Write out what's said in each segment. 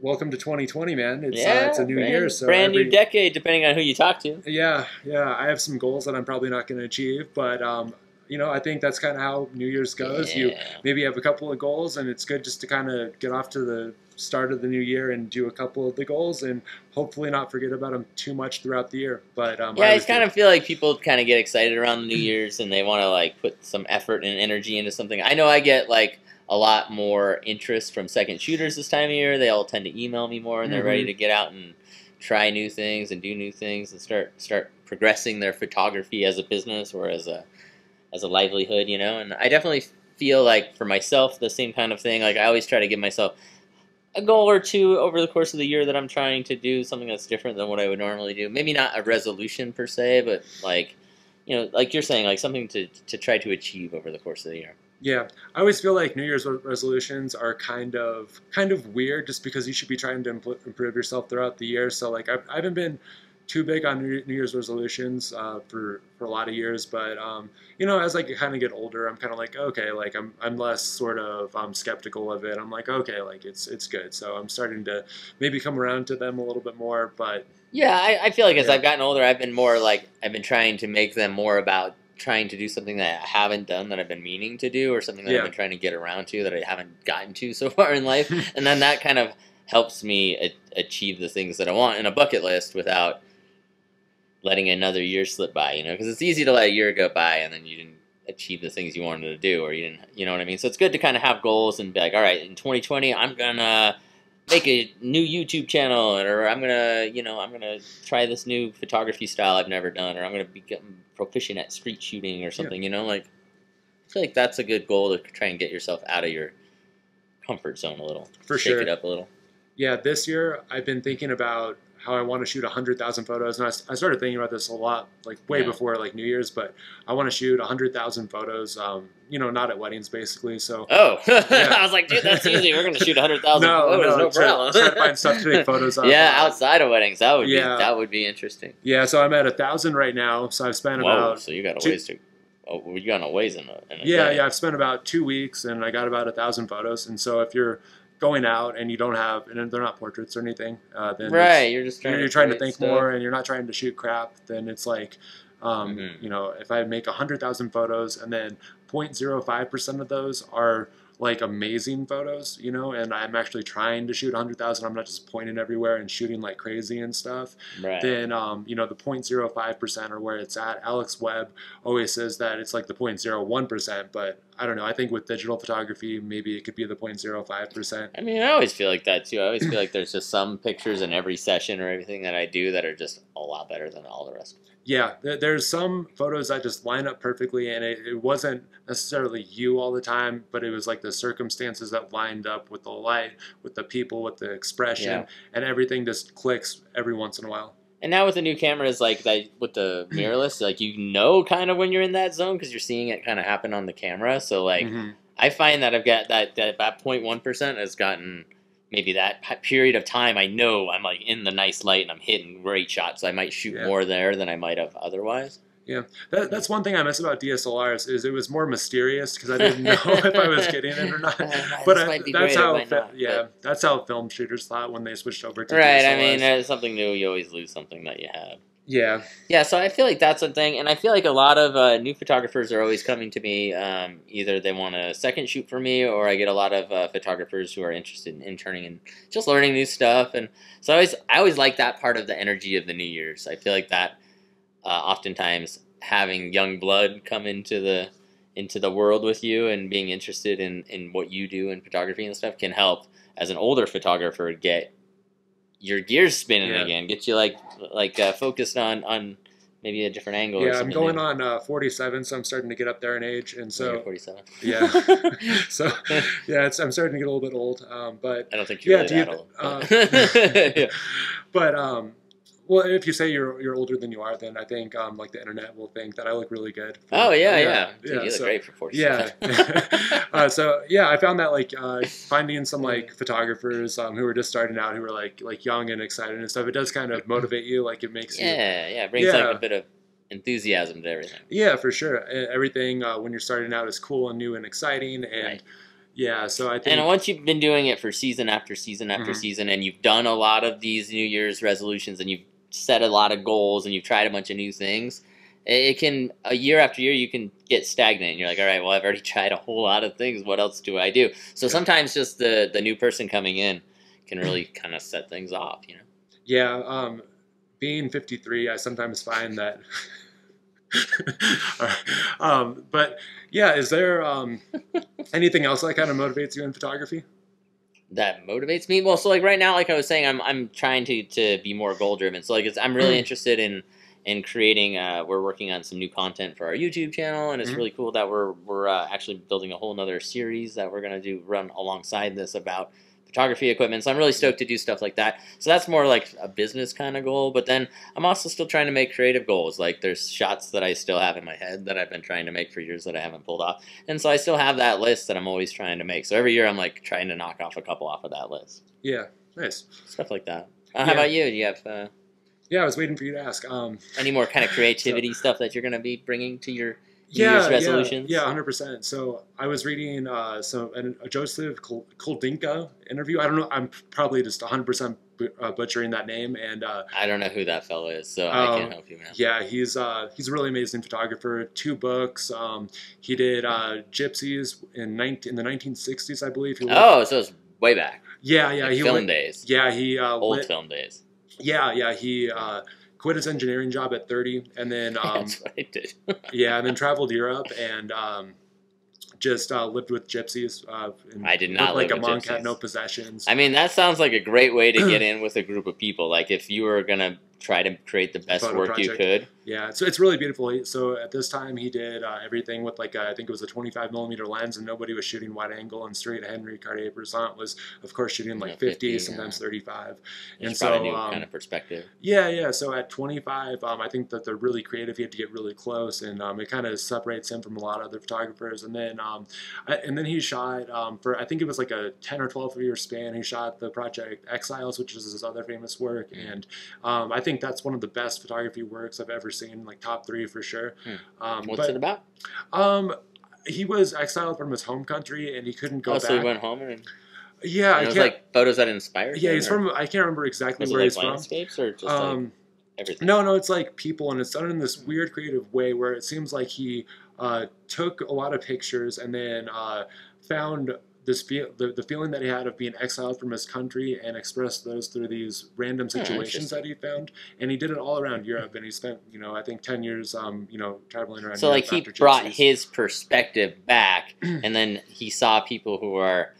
welcome to 2020, man. It's yeah, uh, it's a new brand, year, so brand every- new decade, depending on who you talk to. Yeah, yeah. I have some goals that I'm probably not going to achieve, but um, you know, I think that's kind of how New Year's goes. You Yeah. maybe have a couple of goals, and it's good just to kind of get off to the start of the new year and do a couple of the goals, and hopefully not forget about them too much throughout the year. But um, Yeah, I just kind do. of feel like people kind of get excited around the New Year's and they want to like put some effort and energy into something. I know I get like a lot more interest from second shooters this time of year. They all tend to email me more and they're ready Mhm. to get out and try new things and do new things and start start progressing their photography as a business or as a as a livelihood, you know. And I definitely feel like for myself the same kind of thing. Like I always try to give myself a goal or two over the course of the year that I'm trying to do something that's different than what I would normally do. Maybe not a resolution per se, but like you know, like you're saying, like something to to try to achieve over the course of the year. Yeah, I always feel like New Year's resolutions are kind of kind of weird, just because you should be trying to improve yourself throughout the year. So like I've, I haven't been too big on New Year's resolutions uh, for for a lot of years, but um, you know, as I kind of get older, I'm kind of like okay, like I'm I'm less sort of um, skeptical of it. I'm like okay, like it's it's good. So I'm starting to maybe come around to them a little bit more, but Yeah, I, I feel like as I've gotten older, I've been more like I've been trying to make them more about trying to do something that I haven't done that I've been meaning to do, or something that Yeah. I've been trying to get around to that I haven't gotten to so far in life, and then that kind of helps me a- achieve the things that I want in a bucket list without letting another year slip by. You know, because it's easy to let a year go by and then you didn't achieve the things you wanted to do, or you didn't, you know what I mean. So it's good to kind of have goals and be like, all right, in 2020, I'm gonna make a new YouTube channel, or I'm gonna, you know, I'm gonna try this new photography style I've never done, or I'm gonna become proficient at street shooting or something. You know, like I feel like that's a good goal to try and get yourself out of your comfort zone a little, For shake sure. it up a little. yeah, this year I've been thinking about how I want to shoot 100,000 photos. And I, I started thinking about this a lot, like way Yeah. before like New Year's, but I want to shoot 100,000 photos, um, you know, not at weddings basically. So Oh, Yeah. I was like, dude, that's easy. We're gonna shoot hundred thousand no, photos, no, no, try, problem. try to find stuff to take photos of. yeah, Uh, outside of weddings, that would Yeah. be that would be interesting. Yeah, so I'm at a thousand right now. So I've spent Whoa, about so you got a ways to. Oh, you got a ways in a, in a yeah, day. yeah. I've spent about two weeks, and I got about a thousand photos. And so if you're going out and you don't have, and they're not portraits or anything, uh, then Right, you're just trying. you're, to you're trying to think stuff. more and you're not trying to shoot crap, then it's like, um, Mhm. you know, if I make 100,000 photos and then 0.05% of those are like amazing photos, you know, and I'm actually trying to shoot 100,000, I'm not just pointing everywhere and shooting like crazy and stuff, Right. then, um, you know, the 0.05% are where it's at. Alex Webb always says that it's like the 0.01%, but I don't know. I think with digital photography, maybe it could be the 0.05%. I mean, I always feel like that too. I always feel like there's just some pictures in every session or everything that I do that are just a lot better than all the rest. Yeah, there- there's some photos that just line up perfectly, and it, it wasn't necessarily you all the time, but it was like the circumstances that lined up with the light, with the people, with the expression, Yeah. and everything just clicks every once in a while. And now with the new cameras, like that with the mirrorless, like you know kind of when you're in that zone because you're seeing it kind of happen on the camera. So like Mhm. I find that I've got that that that 0.1 percent has gotten maybe that period of time. I know I'm like in the nice light and I'm hitting great shots. I might shoot Yeah. more there than I might have otherwise. That, that's one thing I miss about DSLRs is it was more mysterious because I didn't know if I was getting it or not. But I, that's how, fi- not, yeah, that's how film shooters thought when they switched over to right. I mean, uh, something new, you always lose something that you have. Yeah, Yeah, so I feel like that's a thing, and I feel like a lot of uh, new photographers are always coming to me. Um, either they want a second shoot for me, or I get a lot of uh, photographers who are interested in interning and just learning new stuff. And so I always, I always like that part of the energy of the New Year's. I feel like that uh, oftentimes having young blood come into the into the world with you and being interested in in what you do in photography and stuff can help as an older photographer get your gears spinning Yeah. again, get you like like uh, focused on on maybe a different angle. or yeah. I'm going on uh, 47, so I'm starting to get up there in age, and So you're 47. yeah, so yeah, it's, I'm starting to get a little bit old. Um, but I don't think you're Yeah, really that you- old. yeah. but um, well, if you say you're you're older than you are, then I think um, like the internet will think that I look really good. for- Oh yeah, yeah. Dude, you look so- great for 47. Yeah. uh, so yeah, I found that like uh, finding some like photographers um, who were just starting out, who were like like young and excited and stuff. It does kind of motivate you. Like it makes you. yeah, yeah. It brings Yeah. like a bit of enthusiasm to everything. Yeah, for sure. Everything uh, when you're starting out is cool and new and exciting, and Right. Yeah, so I think And once you've been doing it for season after season after Mhm. season, and you've done a lot of these New Year's resolutions, and you've set a lot of goals, and you've tried a bunch of new things, it can a year after year you can get stagnant. And you're like, all right, well, I've already tried a whole lot of things. What else do I do? So sometimes just the the new person coming in can really kind of set things off. You know. Yeah, um, being 53, I sometimes find that. um, but yeah, is there um, anything else that kind of motivates you in photography? That motivates me. Well, so like right now, like I was saying, I'm I'm trying to to be more goal driven. So like it's, I'm really Mm. interested in in creating. Uh, we're working on some new content for our YouTube channel, and it's Mhm. really cool that we're we're uh, actually building a whole nother series that we're gonna do run alongside this about photography equipment. So I'm really stoked to do stuff like that. So that's more like a business kind of goal. But then I'm also still trying to make creative goals. Like there's shots that I still have in my head that I've been trying to make for years that I haven't pulled off. And so I still have that list that I'm always trying to make. So every year I'm like trying to knock off a couple off of that list. Yeah, nice. Stuff like that. Uh, How Yeah. about you? Do you have uh, Yeah, I was waiting for you to ask. Um, any more kind of creativity stuff that you're going to be bringing to your New yeah, Year's yeah, resolutions? Yeah, hundred percent. So I was reading uh, so an, a Josef Koldinka interview. I don't know. I'm probably just hundred percent butchering that name. And uh, I don't know who that fellow is, so I Um, can't help you, man. yeah, he's uh, he's a really amazing photographer. Two books. Um, he did uh, Gypsies in 19, in the 1960s, I believe. Oh, so it's way back. yeah, yeah. Like He film lit- days. Yeah, he uh, Old lit- film days. Yeah, yeah. He uh, quit his engineering job at 30, and then um, I did. yeah, and then traveled Europe and um, just uh, lived with gypsies. Uh, and I did not like a monk, had no possessions. I mean, that sounds like a great way to get in with a group of people. Like, if you were going to try to create the best Photo work you could. Yeah, so it's really beautiful. So at this time, he did uh, everything with like a, I think it was a 25 millimeter lens, and nobody was shooting wide angle and straight. Henri Cartier-Bresson was, of course, shooting like Yeah, 50, 50, sometimes 35. It's And brought a so, new um, kind of perspective. Yeah, yeah. So at 25, um, I think that they're really creative. You have to get really close, and um, it kind of separates him from a lot of other photographers. And then, um, I, and then he shot um, for I think it was like a 10 or 12 year span. He shot the project Exiles, which is his other famous work, Mm. and um, I think that's one of the best photography works I've ever seen, like top three for sure. Hmm. Um, What's but it about? um, he was exiled from his home country, and he couldn't go Oh, back. so he went home and, and yeah, I it was like photos that inspired yeah, he's or from. I can't remember exactly Was where like he's from. landscapes or just like Um, everything? No, no, it's like people, and it's done in this weird creative way where it seems like he uh, took a lot of pictures and then uh, found this feel, the, the feeling that he had of being exiled from his country and expressed those through these random situations that he found. And he did it all around Europe, and he spent, you know, I think ten years, um, you know, traveling around. So Europe like he brought Gypsies. his perspective back, and then he saw people who are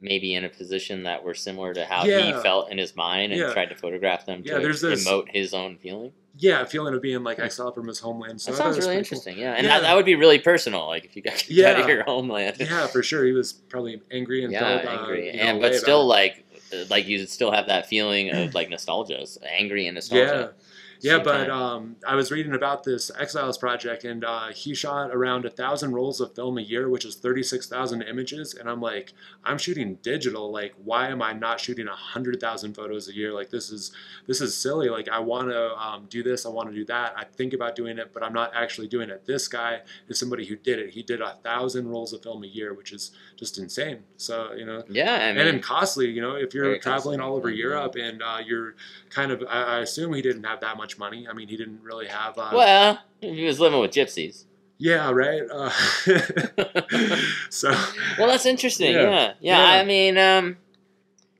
maybe in a position that were similar to how he felt in his mind, and Yeah. tried to photograph them Yeah, to there's this- emote his own feeling. Yeah, feeling of being like exiled from his homeland. So That sounds really pretty cool. interesting. Yeah, and Yeah. That, that would be really personal. Like if you got kicked out Yeah. of your homeland. Yeah, for sure. He was probably angry and yeah, felt uh, angry, you know, and but still it. like uh, like you still have that feeling of like nostalgia, angry and nostalgia. Yeah, Same but um, I was reading about this Exiles project, and uh, he shot around a thousand rolls of film a year, which is thirty-six thousand images. And I'm like, I'm shooting digital. Like, why am I not shooting a hundred thousand photos a year? Like, this is this is silly. Like, I want to um, do this, I want to do that. I think about doing it, but I'm not actually doing it. This guy is somebody who did it. He did a thousand rolls of film a year, which is just insane. So you know, yeah, I mean, and costly. You know, if you're traveling costly. all over Mhm. Europe and uh, you're kind of, I, I assume he didn't have that much money. I mean, he didn't really have. Uh, well, he was living with gypsies. Yeah, right. Uh, so. Well, that's interesting. Yeah. Yeah, yeah. Yeah. I mean, um,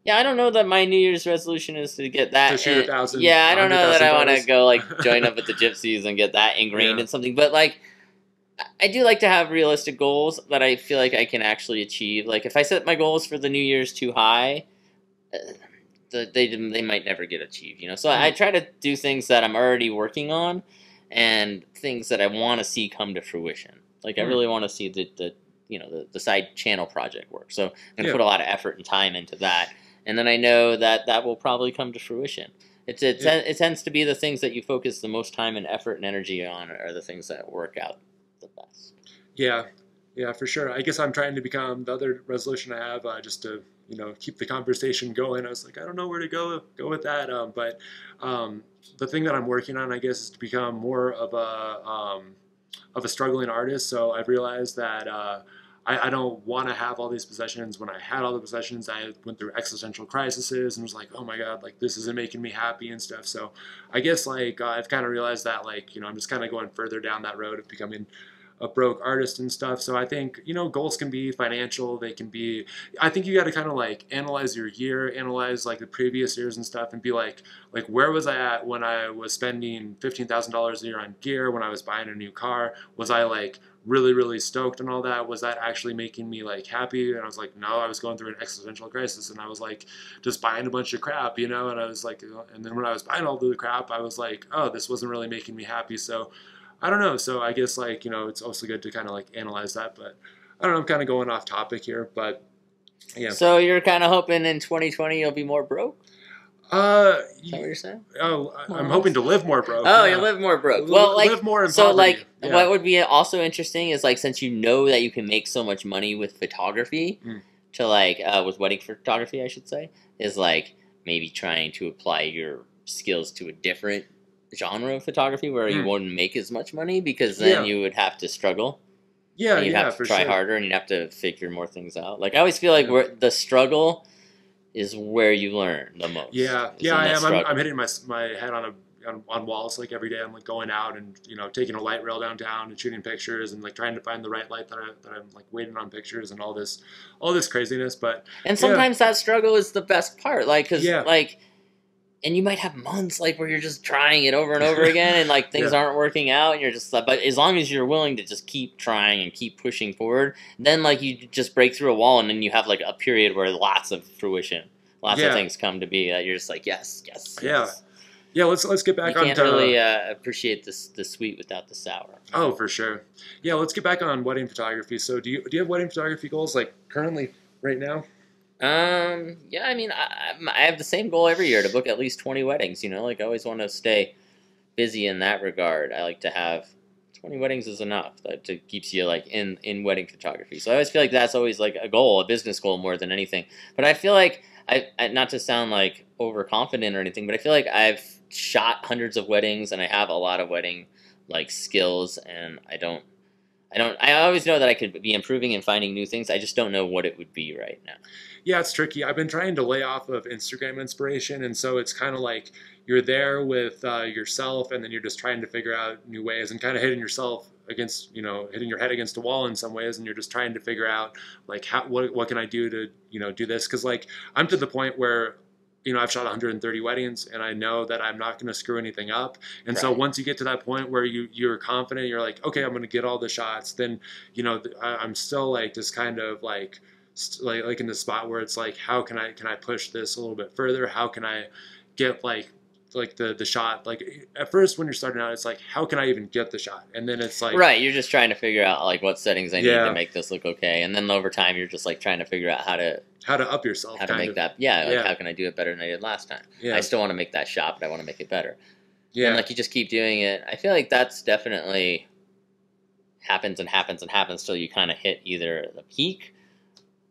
yeah, I don't know that my New Year's resolution is to get that. To shoot a thousand- Yeah, I don't know that I want to go like join up with the gypsies and get that ingrained Yeah. in something. But like, I do like to have realistic goals that I feel like I can actually achieve. Like, if I set my goals for the New Year's too high. The- they they might never get achieved, you know. So I, I try to do things that I'm already working on, and things that I want to see come to fruition. Like I Hmm. really want to see the, the you know the, the side channel project work. So I'm gonna Yeah. put a lot of effort and time into that, and then I know that that will probably come to fruition. It's it, Yeah. it tends to be the things that you focus the most time and effort and energy on are the things that work out the best. Yeah, yeah, for sure. I guess I'm trying to become the other resolution I have, uh, just to you know keep the conversation going. I was like, I don't know where to go go with that, um, but um, the thing that I'm working on, I guess, is to become more of a um, of a struggling artist. So I've realized that. Uh, I, don't want to have all these possessions. When I had all the possessions, I went through existential crises and was like, oh my god, like this isn't making me happy and stuff. So I guess like uh, I've kind of realized that like you know I'm just kind of going further down that road of becoming a broke artist and stuff. So I think, you know, goals can be financial. They can be, I think you got to kind of like analyze your year, analyze like the previous years and stuff and be like, like, where was I at when I was spending $15,000 a year on gear, when I was buying a new car? Was I like really, really stoked and all that? Was that actually making me like happy? And I was like, no, I was going through an existential crisis and I was like just buying a bunch of crap, you know? And I was like, and then when I was buying all the crap, I was like, oh, this wasn't really making me happy. So, I don't know. So I guess like you know it's also good to kind of like analyze that. But I don't know. I'm kind of going off topic here, but yeah. So you're kind of hoping in 2020 you'll be more broke. Uh, Is that what you're saying? oh, I'm hoping to live more broke. Oh, yeah. you live more broke. Well, like live more in so, poverty. like Yeah. what would be also interesting is like since you know that you can make so much money with photography, Mm. to like uh, with wedding photography, I should say, is like maybe trying to apply your skills to a different genre of photography where you Mm. wouldn't make as much money because then Yeah. you would have to struggle. yeah, and you'd yeah, have to try sure. harder and you'd have to figure more things out. Like I always feel like Yeah. where the struggle is where you learn the most. Yeah, yeah, I am. I'm. I'm hitting my my head on a on, on walls like every day. I'm like going out and you know taking a light rail downtown and shooting pictures and like trying to find the right light that I that I'm like waiting on pictures and all this all this craziness. But And sometimes that struggle is the best part, like because Yeah. like, and you might have months like where you're just trying it over and over again, and like things Yeah. aren't working out, and you're just like, but as long as you're willing to just keep trying and keep pushing forward, then like you just break through a wall, and then you have like a period where lots of fruition, lots Yeah. of things come to be that you're just like, yes, yes, Yeah. yes. yeah, let's let's get back you on can't really uh, appreciate this the sweet without the sour. oh for sure. Yeah, let's get back on wedding photography. So do you do you have wedding photography goals like currently right now? Um. Yeah. I mean, I, I'm- have the same goal every year to book at least twenty weddings. You know, like I always want to stay busy in that regard. I like to have twenty weddings is enough. That to keeps you like in in wedding photography. So I always feel like that's always like a goal, a business goal more than anything. But I feel like I, I not to sound like overconfident or anything, but I feel like I've shot hundreds of weddings and I have a lot of wedding like skills, and I don't. I don't. I always know that I could be improving and finding new things. I just don't know what it would be right now. Yeah, it's tricky. I've been trying to lay off of Instagram inspiration, and so it's kind of like you're there with uh, yourself, and then you're just trying to figure out new ways and kind of hitting yourself against, you know, hitting your head against a wall in some ways, and you're just trying to figure out like how what what can I do to you know do this? Because like I'm to the point where you know I've shot 130 weddings, and I know that I'm not going to screw anything up. And so once you get to that point where you you're confident, you're like, okay, I'm going to get all the shots. Then you know I, I'm still like just kind of like st- like like in the spot where it's like how can i can i push this a little bit further how can i get like like the the shot like at first when you're starting out it's like how can i even get the shot and then it's like right, you're just trying to figure out like what settings I need to make this look okay, and then over time you're just like trying to figure out how to how to up yourself how to make of. that yeah, like Yeah. how can I do it better than I did last time. yeah I still want to make that shot, but I want to make it better. yeah And like you just keep doing it. I feel like that's definitely happens and happens and happens till you kind of hit either the peak.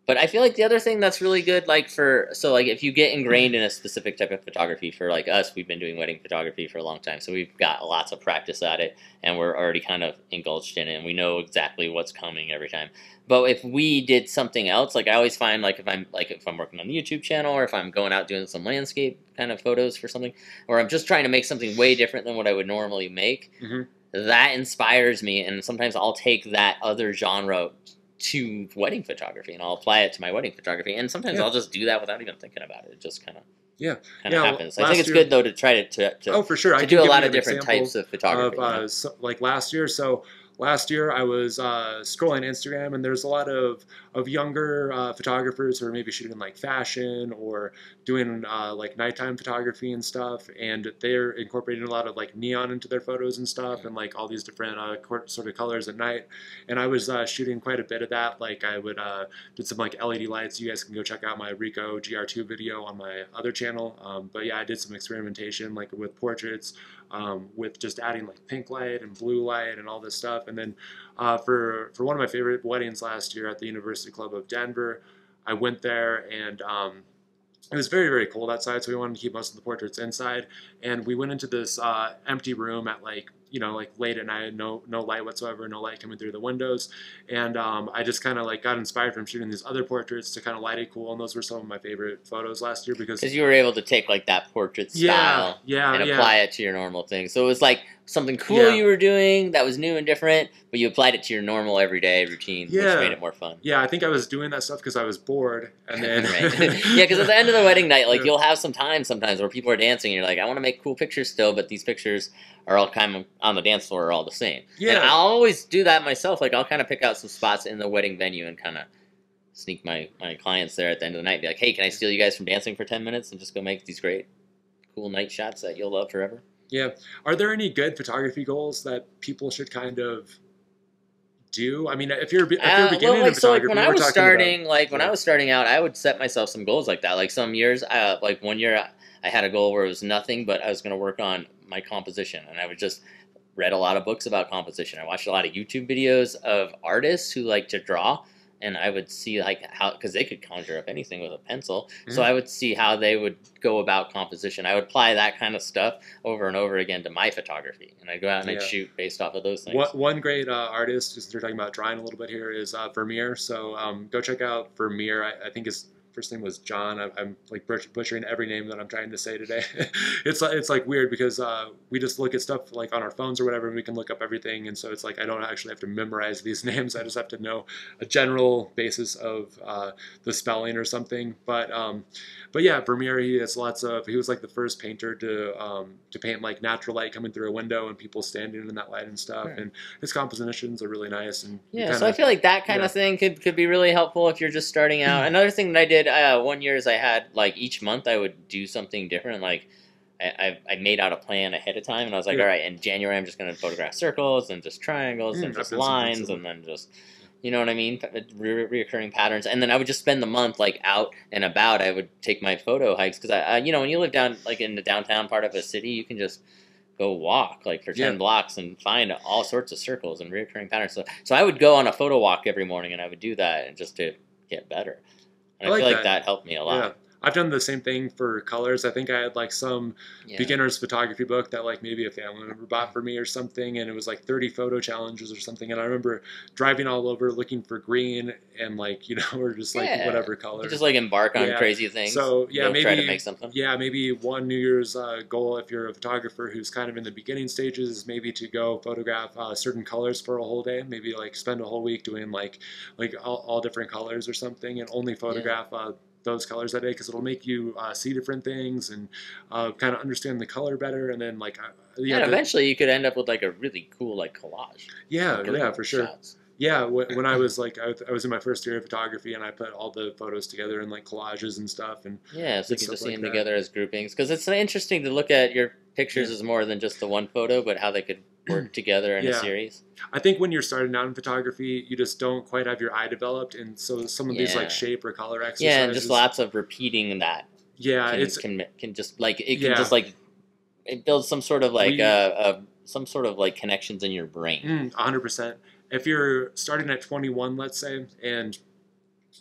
But I feel like the other thing that's really good, like for so like if you get ingrained in a specific type of photography, for like us, we've been doing wedding photography for a long time, so we've got lots of practice at it, and we're already kind of engulfed in it, and we know exactly what's coming every time. But if we did something else, like I always find, like if I'm like if I'm working on the YouTube channel, or if I'm going out doing some landscape kind of photos for something, or I'm just trying to make something way different than what I would normally make, Mhm. that inspires me. And sometimes I'll take that other genre to wedding photography and I'll apply it to my wedding photography. And sometimes Yeah. I'll just do that without even thinking about it. It just kind of Yeah. kind of happens. I think it's year- good though to try to to, to, oh for sure I to can do a lot of different types of photography. of you know? uh, so, like last year. So last year I was uh, scrolling Instagram and there's a lot of of younger uh, photographers who are maybe shooting like fashion or doing uh, like nighttime photography and stuff, and they're incorporating a lot of like neon into their photos and stuff, and like all these different uh, sort of colors at night. And I was uh, shooting quite a bit of that. Like I would uh, did some like LED lights. You guys can go check out my Ricoh GR2 video on my other channel. Um, but yeah, I did some experimentation like with portraits, um, with just adding like pink light and blue light and all this stuff. And then uh, for for one of my favorite weddings last year at the University Club of Denver, I went there and. Um, it was very very cold outside so we wanted to keep most of the portraits inside and we went into this uh, empty room at like you know like late at night, no no light whatsoever, no light coming through the windows, and um, I just kind of like got inspired from shooting these other portraits to kind of light it cool, and those were some of my favorite photos last year because Because you were able to take like that portrait yeah style yeah and yeah apply it to your normal thing. So it was like something cool Yeah. you were doing that was new and different, but you applied it to your normal everyday routine, Yeah. which made it more fun. yeah I think I was doing that stuff because I was bored, and then yeah, because at the end of the wedding night, like Yeah. you'll have some time sometimes where people are dancing, and you're like, I want to make cool pictures still, but these pictures are all kind of on the dance floor are all the same. And Yeah. I'll always do that myself. Like I'll kind of pick out some spots in the wedding venue and kind of sneak my my clients there at the end of the night. And be like, hey, can I steal you guys from dancing for ten minutes and just go make these great, cool night shots that you'll love forever? Yeah. Are there any good photography goals that people should kind of do? I mean, if you're if you're Uh, beginning well, like so, like when I was starting, like when I was starting out, I would set myself some goals like that. Like some years, uh, like one year, I- I had a goal where it was nothing, but I was going to work on my composition, and I would just read a lot of books about composition. I watched a lot of YouTube videos of artists who like to draw, and I would see like how because they could conjure up anything with a pencil. So Mhm. I would see how they would go about composition. I would apply that kind of stuff over and over again to my photography, and I'd go out and I'd shoot based off of those things. One, one great uh, artist, just they're talking about drawing a little bit here, is uh, Vermeer. So um, go check out Vermeer. I, I think his first name was John. I, I'm like butch- butchering every name that I'm trying to say today. it's like- it's like weird because uh, we just look at stuff like on our phones or whatever, and we can look up everything. And so it's like I don't actually have to memorize these names. I just have to know a general basis of uh, the spelling or something. But um, but yeah, Vermeer. He has lots of. He was like the first painter to um, to paint like natural light coming through a window and people standing in that light and stuff. Sure. And his compositions are really nice. And Yeah, so kinda- I feel like that kind yeah. of thing could, could be really helpful if you're just starting out. Another thing that I did uh, one year is I had like each month I would do something different. Like I, I, I made out a plan ahead of time, and I was like, Yeah. all right, in January I'm just going to photograph circles and just triangles Mm, and just lines, and then just you know what I mean, re- reoccurring patterns. And then I would just spend the month like out and about. I would take my photo hikes because I, I, you know, when you live down like in the downtown part of a city, you can just go walk like for 10 Yeah. blocks and find all sorts of circles and reoccurring patterns. So, so I would go on a photo walk every morning and I would do that and just to get better. And I I, like feel like that. that helped me a lot. I've done the same thing for colors. I think I had like some Yeah. beginner's photography book that like maybe a family member bought for me or something, and it was like 30 photo challenges or something. And I remember driving all over looking for green and like you know or just like Yeah. whatever You color. just like embark on Yeah. crazy things. So yeah, You'll maybe try to make something. yeah, maybe one New Year's uh, goal if you're a photographer who's kind of in the beginning stages is maybe to go photograph uh, certain colors for a whole day. Maybe like spend a whole week doing like like all, all different colors or something, and only photograph uh, those colors that day because it'll make you uh, see different things and uh, kind of understand the color better. And then like uh, Yeah, yeah, and the- eventually you could end up with like a really cool like collage. yeah, Like, yeah, for sure. shots. Yeah, when I was like I was- in my first year of photography and I put all the photos together in like collages and stuff and Yeah, so you can just see like them that. together as groupings because it's interesting to look at your pictures as more than just the one photo, but how they could work together in a series. I think when you're starting out in photography, you just don't quite have your eye developed, and so some of these like shape or color exercises. Yeah, and just lots of repeating that Yeah, can, it's can can just like it can Yeah. just like it builds some sort of like We- uh, uh some sort of like connections in your brain. mm, 100%. If you're starting at 21, let's say, and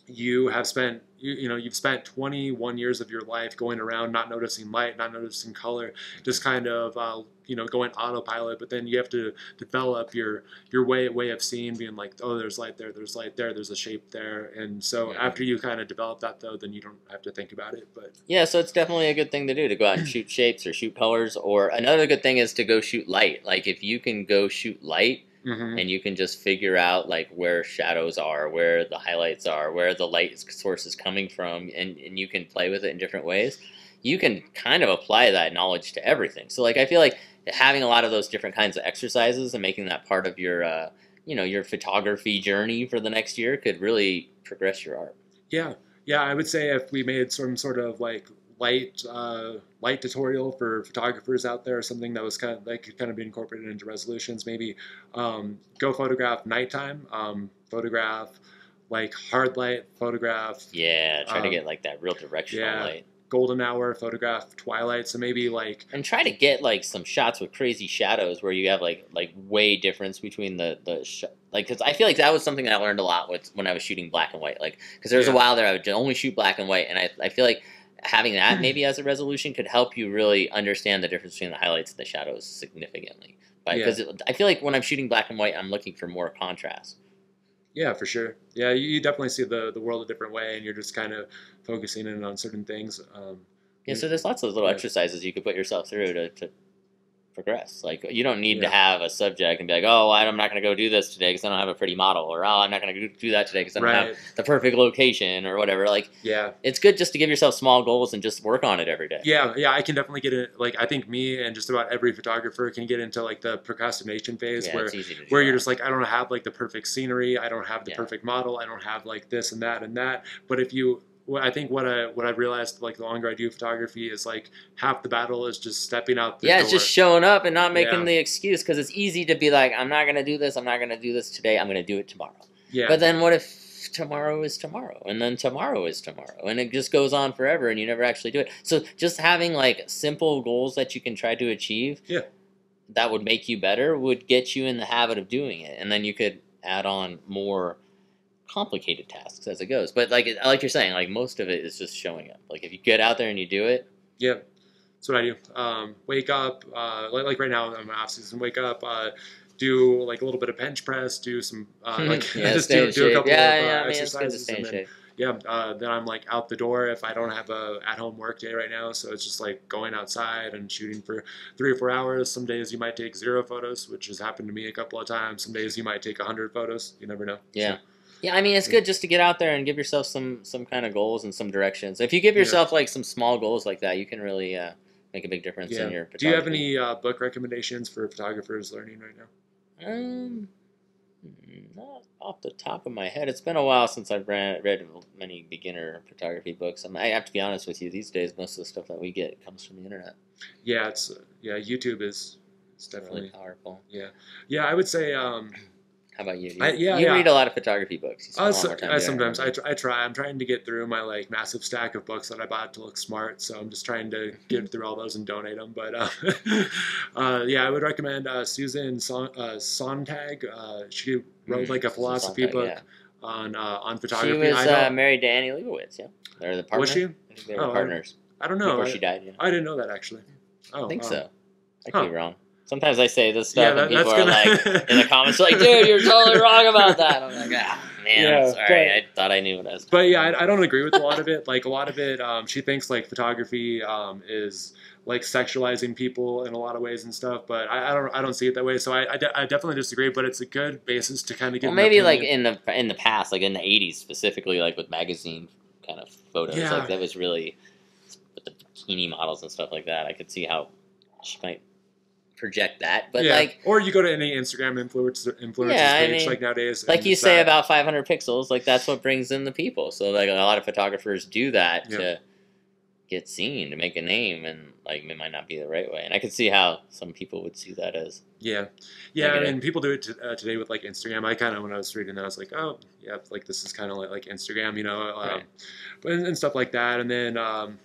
you have spent you, you know you've spent 21 years of your life going around not noticing light not noticing color just kind of uh, you know going autopilot but then you have to develop your your way way of seeing being like oh there's light there there's light there there's a shape there and so Mhm. after you kind of develop that though then you don't have to think about it but Yeah, so it's definitely a good thing to do to go out and shoot shapes or shoot colors. Or another good thing is to go shoot light. Like if you can go shoot light Mhm. and you can just figure out like where shadows are, where the highlights are, where the light source is coming from, and, and you can play with it in different ways, you can kind of apply that knowledge to everything. So like I feel like having a lot of those different kinds of exercises and making that part of your uh, you know your photography journey for the next year could really progress your art. Yeah, yeah. I would say if we made some sort of like light uh, light tutorial for photographers out there, or something that was kind of that could kind of be incorporated into resolutions. Maybe um, go photograph nighttime, um, photograph like hard light, photograph Yeah, try to Um, get like that real directional yeah. light. golden hour, photograph twilight. So maybe like and try to get like some shots with crazy shadows where you have like like way difference between the the sh- like because I feel like that was something that I learned a lot with when I was shooting black and white like because there was Yeah. a while there I would only shoot black and white and I I feel like having that maybe as a resolution could help you really understand the difference between the highlights and the shadows significantly Like, Yeah. because I feel like when I'm shooting black and white, I'm looking for more contrast. Yeah, for sure. Yeah, you, you definitely see the, the world a different way, and you're just kind of focusing in on certain things. Um, Yeah, so there's lots of little Yeah. exercises you could put yourself through to, to progress. Like you don't need to have a subject and be like, oh, I'm not going to go do this today because I don't have a pretty model, or oh, I'm not going to do that today because I don't right. have the perfect location or whatever. Like Yeah. it's good just to give yourself small goals and just work on it every day. Yeah, yeah, I can definitely get it. Like, I think me and just about every photographer can get into like the procrastination phase Yeah, where it's easy to do where you're just like, I don't have like the perfect scenery, I don't have the Yeah. perfect model, I don't have like this and that and that. But if you, I think what I what I've realized like the longer I do photography is like half the battle is just stepping out the yeah, it's just showing up and not making Yeah. the excuse because it's easy to be like, I'm not going to do this, I'm not going to do this today, I'm going to do it tomorrow. yeah, But then what if tomorrow is tomorrow and then tomorrow is tomorrow and it just goes on forever and you never actually do it. So just having like simple goals that you can try to achieve Yeah. that would make you better would get you in the habit of doing it and then you could add on more complicated tasks as it goes. But like like you're saying, like most of it is just showing up. Like if you get out there and you do it, Yeah, that's what I do. Um, wake up, uh, like, like right now I'm off season. Wake up, uh, do like a little bit of bench press, do some uh, like yeah, just do, do a couple yeah, of uh, yeah, I mean, it's good to exercises, and then yeah, uh, then I'm like out the door if I don't have a at home work day right now. So it's just like going outside and shooting for three or four hours. Some days you might take zero photos, which has happened to me a couple of times. Some days you might take a hundred photos. You never know. Yeah. Yeah, I mean it's good just to get out there and give yourself some some kind of goals and some directions. If you give Yeah. yourself like some small goals like that, you can really uh, make a big difference Yeah. in your. Do you have any uh, book recommendations for photographers learning right now? Um, not off the top of my head. It's been a while since I've read, read many beginner photography books. I, mean, I have to be honest with you. These days, most of the stuff that we get comes from the internet. Yeah, it's yeah. YouTube is it's It's really definitely powerful. Yeah. Yeah. I would say um, How about you? You, I- yeah, you yeah. read a lot of photography books. Spend I, a lot more time I sometimes I, try, I try. I'm trying to get through my like massive stack of books that I bought to look smart. So I'm just trying to get through all those and donate them. But uh, uh, yeah, I would recommend uh, Susan Son- uh, Sontag. Uh, she wrote Mm, like a philosophy Sontag, book yeah. on uh, on She photography. was I, uh, married to Annie Leibovitz, yeah. Or the partner. was she? They were Oh, partners I don't know. before I, she died. Yeah. I didn't know that actually. Oh, I think wow. so. I could Huh. be wrong. Sometimes I say this Yeah, stuff that, and people are gonna like in the comments like, "Dude, you're totally wrong about that." I'm like, "Ah, man, Yeah, sorry. but- I thought I knew what I was." But yeah, I, I don't agree with a lot of it. Like a lot of it, um, she thinks like photography um, is like sexualizing people in a lot of ways and stuff. But I, I don't I don't see it that way. So I, I, de- I definitely disagree. But it's a good basis to kind of get. Well, maybe like in the in the past, like in the '80s specifically, like with magazine kind of photos, Yeah. like that was really with the bikini models and stuff like that. I could see how she might project that, but yeah. like or you go to any Instagram influencer influencers Yeah, I page mean, like nowadays. like you say about 500 pixels like that's what brings in the people so like a lot of photographers do that Yeah. to get seen to make a name and like it might not be the right way and i could see how some people would see that as Yeah, yeah, Negative. and people do it t- uh, today with like Instagram. I kind of when I was reading that, I was like, oh, yeah, like this is kind of like, like Instagram, you know, um, Right. but and, and stuff like that. And then, um,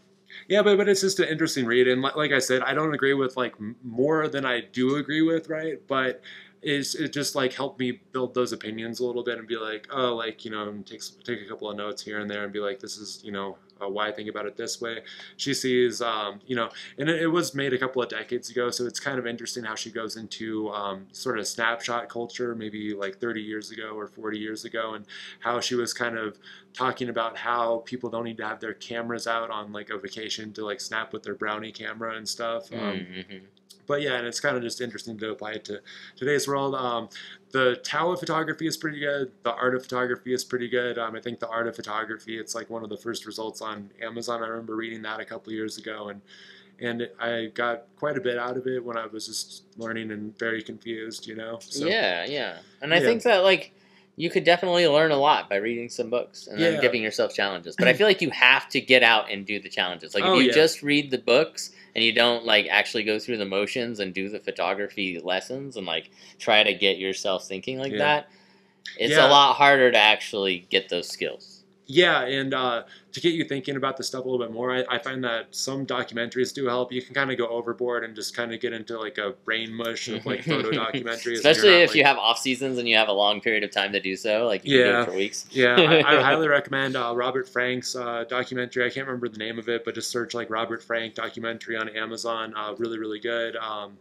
yeah, but but it's just an interesting read. And li- like I said, I don't agree with like more than I do agree with, right? But it's it just like helped me build those opinions a little bit and be like, oh, like you know, take take a couple of notes here and there and be like, this is you know uh, why I think about it this way. She sees, um, you know, and it, it was made a couple of decades ago, so it's kind of interesting how she goes into um, sort of snapshot culture, maybe like 30 years ago or 40 years ago, and how she was kind of talking about how people don't need to have their cameras out on like a vacation to like snap with their brownie camera and stuff. Um, Mhm. But yeah, and it's kind of just interesting to apply it to today's world. Um, the Tao of photography is pretty good. The art of photography is pretty good. Um, I think the art of photography, it's like one of the first results on Amazon. I remember reading that a couple years ago, and and I got quite a bit out of it when I was just learning and very confused, you know. So, yeah yeah and i Yeah. think that like you could definitely learn a lot by reading some books and then Yeah. giving yourself challenges but i feel like you have to get out and do the challenges like if Oh, you yeah. just read the books and you don't like actually go through the motions and do the photography lessons and like try to get yourself thinking like Yeah. that it's a lot harder to actually get those skills Yeah, and uh, to get you thinking about the stuff a little bit more, I, I find that some documentaries do help. You can kind of go overboard and just kind of get into like a brain mush of like photo documentaries. especially not, if you have off seasons and you have a long period of time to do so like you can do Yeah. it for weeks Yeah, I, I highly recommend uh, Robert Frank's uh, documentary. I can't remember the name of it, but just search like Robert Frank documentary on Amazon. Uh, really, really good. Um,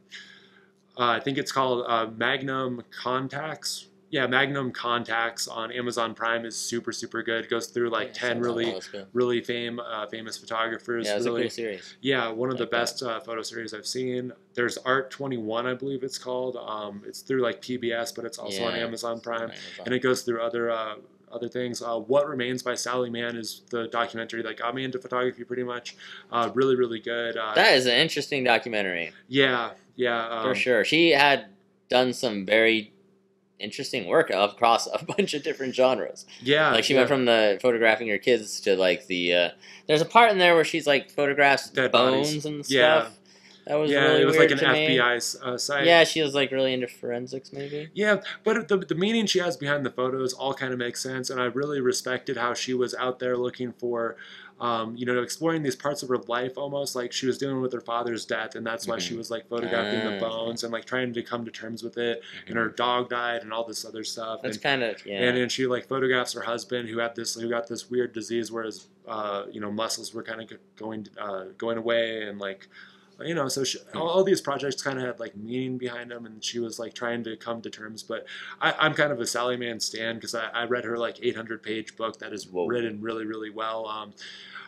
uh, I think it's called uh, Magnum Contacts. Yeah, Magnum Contacts on Amazon Prime is super super good. It Goes through like Yeah, ten really good. really fame uh, famous photographers. Yeah, it's a cool series. yeah, one of the Like best uh, photo series I've seen. There's Art 21, I believe it's called. Um, it's through like PBS, but it's also on Amazon on Prime, Amazon. and it goes through other uh, other things. Uh, what Remains by Sally Mann is the documentary that got me into photography, pretty much. Uh, really, really good. Uh, that is an interesting documentary yeah, yeah, um, for sure. She had done some very interesting work across a bunch of different genres. Yeah, like she yeah. went from the photographing her kids to like the. Uh, there's a part in there where she's like photographs Dead bones bodies. and Yeah. stuff. That was yeah, really it was like an. FBI uh, site. Yeah, she was like really into forensics, maybe. Yeah, but the, the meaning she has behind the photos all kind of makes sense, and I really respected how she was out there looking for, um, you know, exploring these parts of her life almost like she was dealing with her father's death, and that's why she Mhm. was like photographing the Ah. bones and like trying to come to terms with it. And her dog died, and all this other stuff. That's and, kind of yeah. and then she like photographs her husband who had this who got this weird disease where his uh, you know muscles were kind of going uh, going away and like you know so she, all, all these projects kind of had like meaning behind them and she was like trying to come to terms but I, i'm kind of a Sally Mann stan because I, I read her like 800 page book that is Whoa. written really really well um,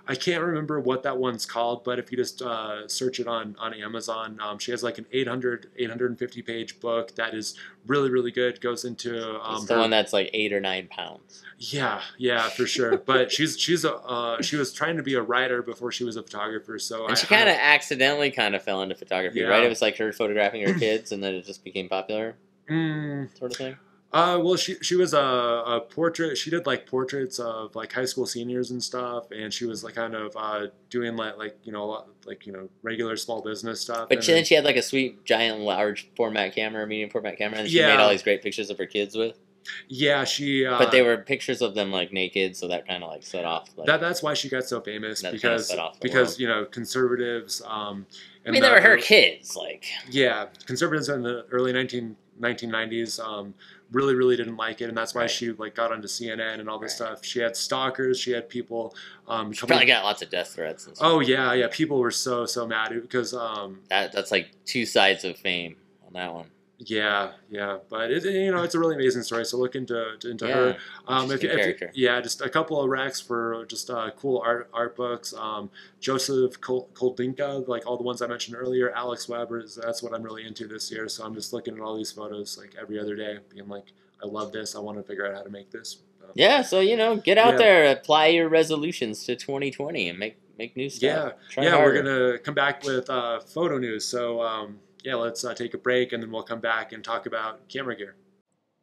I can't remember what that one's called, but if you just uh, search it on on Amazon, um, she has like an 800 850 page book that is really really good. Goes into um, it's the her- one that's like eight or nine pounds. yeah, yeah, for sure. But she's she's a uh, she was trying to be a writer before she was a photographer. So And I, she kind of accidentally kind of fell into photography, Yeah. right? It was like her photographing her kids, and then it just became popular, Mm, sort of thing. Uh, well, she she was a, a portrait. She did like portraits of like high school seniors and stuff, and she was like kind of uh, doing like like you know lot, like you know regular small business stuff. But she, then- she had like a sweet, giant, large format camera, medium format camera, and she Yeah. made all these great pictures of her kids with. yeah, she. Uh, But they were pictures of them like naked, so that kind of like set off. Like, That, that's why she got so famous because set off the because world. you know conservatives. Um, I mean, they were her kids, like. Yeah, conservatives in the early 19, 1990s um, really, really didn't like it, and that's why Right. she like got onto CNN and all this Right. stuff. She had stalkers. She had people. Um, She coming- probably got lots of death threats and stuff. oh yeah, yeah. People were so so mad because um, That that's like two sides of fame on that one. Yeah, yeah. But it, you know, it's a really amazing story. So look into into Yeah. her. Um, if, if, yeah, just a couple of racks for just uh, cool art art books. Um, Josef Kol- Koldinka, like all the ones I mentioned earlier. Alex Weber, is, that's what I'm really into this year. So I'm just looking at all these photos like every other day, being like, I love this. I want to figure out how to make this. Um, Yeah, so you know, get out Yeah. there, apply your resolutions to 2020, and make make new stuff. Yeah, Try yeah, harder. we're gonna come back with uh, photo news. So um, yeah, let's uh, take a break and then we'll come back and talk about camera gear.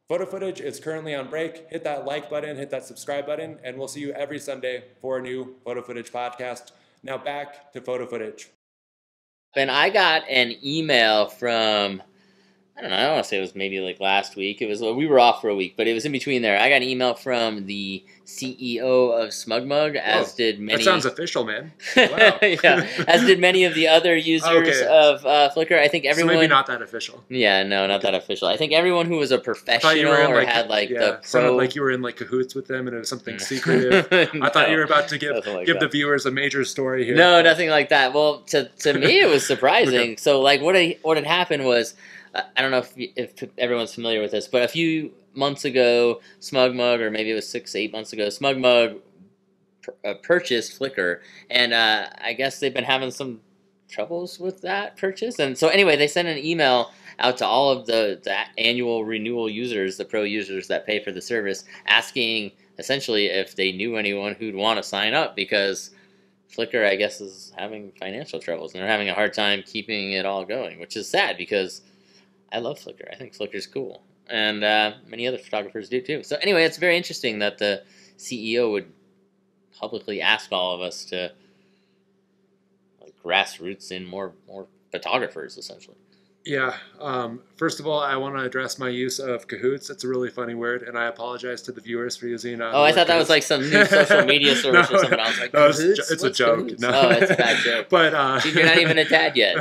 Photo footage is currently on break. Hit that like button, hit that subscribe button, and we'll see you every Sunday for a new photo footage podcast. Now back to photo footage. And I got an email from I don't know, I don't want to say it was maybe like last week. It was we were off for a week, but it was in between there. I got an email from the CEO of SmugMug, as Whoa, did many. That sounds official, man. Wow. yeah, as did many of the other users Okay. of uh, Flickr. I think so everyone. maybe not that official. Yeah, no, not that official. I think everyone who was a professional thought you were in or like, had like yeah, the sounded pro. like you were in like cahoots with them and it was something secretive. I thought you were about to give like give that. the viewers a major story here. No, nothing like that. Well, to, to me, it was surprising. So, like, what had, what had happened was, I don't know if, if everyone's familiar with this, but a few months ago, SmugMug, or maybe it was six, eight months ago, SmugMug pur- uh, purchased Flickr, and uh, I guess they've been having some troubles with that purchase. And so, anyway, they sent an email out to all of the, the annual renewal users, the pro users that pay for the service, asking essentially if they knew anyone who'd want to sign up because Flickr, I guess, is having financial troubles and they're having a hard time keeping it all going, which is sad because I love Flickr. I think Flickr's cool. And uh, many other photographers do too. So, anyway, it's very interesting that the CEO would publicly ask all of us to like grassroots in more more photographers essentially. Yeah. Um, first of all, I want to address my use of cahoots. It's a really funny word, and I apologize to the viewers for using. Uh, Oh, I thought that was like some new social media service or something. I was like, no, it's, "Cahoots? ju- it's a joke. Cahoots?" No. Oh, it's a bad joke. but uh, Dude, you're not even a dad yet.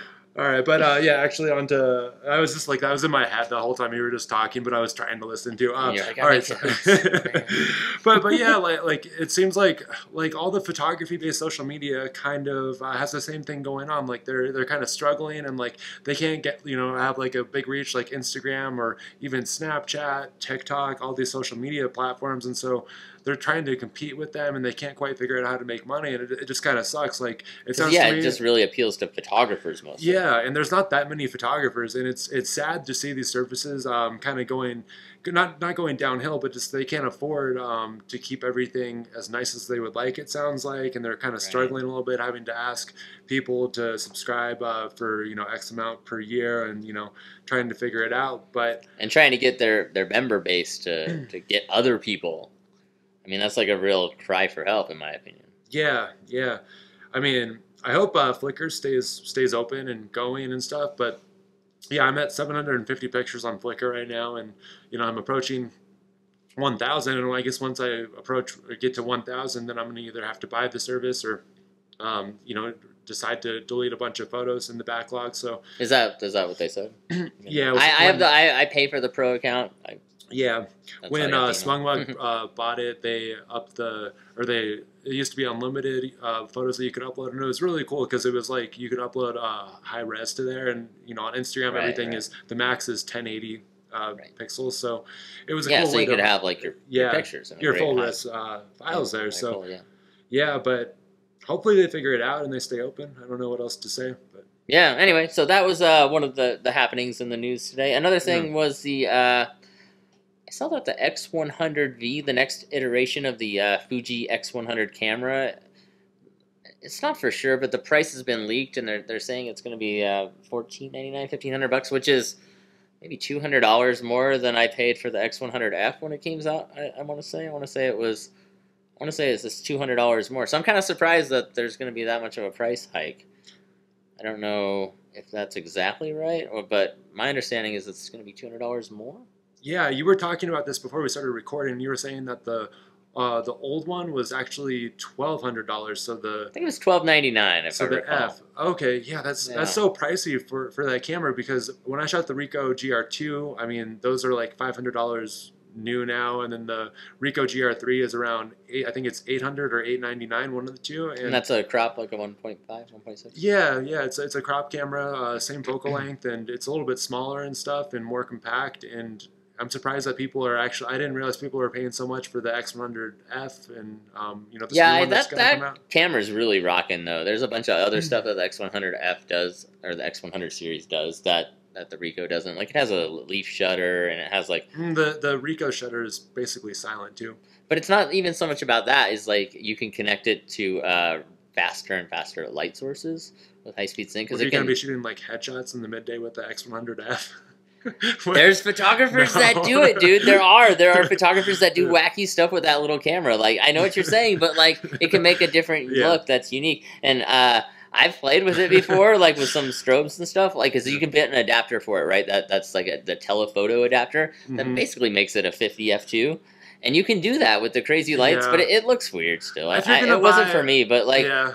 All right, but uh, yeah, actually, on to I was just like that was in my head the whole time you were just talking, but I was trying to listen to. Uh, like, all right, so- but but yeah, like like it seems like like all the photography based social media kind of uh, has the same thing going on. Like they're they're kind of struggling and like they can't get you know have like a big reach like Instagram or even Snapchat, TikTok, all these social media platforms, and so they're trying to compete with them and they can't quite figure out how to make money and it, it just kind of sucks. Like it sounds yeah, it just really appeals to photographers mostly. yeah, and there's not that many photographers, and it's it's sad to see these services um, kind of going, not not going downhill, but just they can't afford um, to keep everything as nice as they would like. It sounds like, and they're kind of Right. struggling a little bit, having to ask people to subscribe uh, for you know X amount per year, and you know trying to figure it out. But and trying to get their their member base to to get other people. I mean, that's like a real cry for help, in my opinion. Yeah, yeah. I mean, I hope uh, Flickr stays stays open and going and stuff. But yeah, I'm at 750 pictures on Flickr right now, and you know I'm approaching 1,000. And I guess once I approach or get to 1,000, then I'm gonna either have to buy the service or, um, you know, decide to delete a bunch of photos in the backlog. So Is that is that what they said? Yeah, it I, I have the I, I pay for the pro account. I, yeah, that's when uh, got the email. SmugMug uh, bought it, they upped the or they it used to be unlimited uh, photos that you could upload, and it was really cool because it was like you could upload uh, high res to there, and you know on Instagram Right, everything right. is the max is 1080 uh, Right. pixels, so it was a yeah, cool so way you could to have like your, your Yeah, pictures and your full res uh, files there. So quality, yeah. yeah, but hopefully they figure it out and they stay open. I don't know what else to say, but Yeah. Anyway, so that was uh, one of the the happenings in the news today. Another thing was the uh, I saw that the X100V, the next iteration of the uh, Fuji X100 camera. It's not for sure, but the price has been leaked, and they're they're saying it's going to be uh, fourteen ninety nine, fifteen hundred bucks, which is maybe two hundred dollars more than I paid for the X100F when it came out. I, I want to say, I want to say it was, I want to say it's two hundred dollars more. So I'm kind of surprised that there's going to be that much of a price hike. I don't know if that's exactly right, or but my understanding is it's going to be two hundred dollars more. Yeah, you were talking about this before we started recording. You were saying that the uh, the old one was actually twelve hundred dollars. So the I think it was twelve ninety nine. If So I the recall. F. Okay, yeah, that's Yeah. that's so pricey for for that camera because when I shot the Ricoh GR2, I mean those are like five hundred dollars new now, and then the Ricoh GR3 is around eight. I think it's eight hundred or eight ninety nine, one of the two. and that's a crop like a 1.5, 1.6. yeah, yeah, it's it's a crop camera, uh, same focal length, and it's a little bit smaller and stuff, and more compact. And I'm surprised that people are actually. I didn't realize people are paying so much for the X100F, and um, you know, this Yeah, new one that's that gonna come out. that camera's really rocking though. There's a bunch of other stuff that the X100F does, or the X100 series does that that the Ricoh doesn't. Like it has a leaf shutter and it has like, Mm, The the Ricoh shutter is basically silent too. but it's not even so much about that. Is like you can connect it to uh, faster and faster light sources with high speed sync Are because you it gonna be shooting like headshots in the midday with the X100F? There's photographers that do it, dude. There are there are photographers that do wacky stuff with that little camera. Like I know what you're saying, but like it can make a different Yeah. look that's unique. And uh, I've played with it before, like with some strobes and stuff. Like, cause you can get an adapter for it, right? That that's like a, the telephoto adapter that Mhm. basically makes it a 50 f2. And you can do that with the crazy lights, but it, it looks weird still. I, I- it wasn't for me, but like yeah,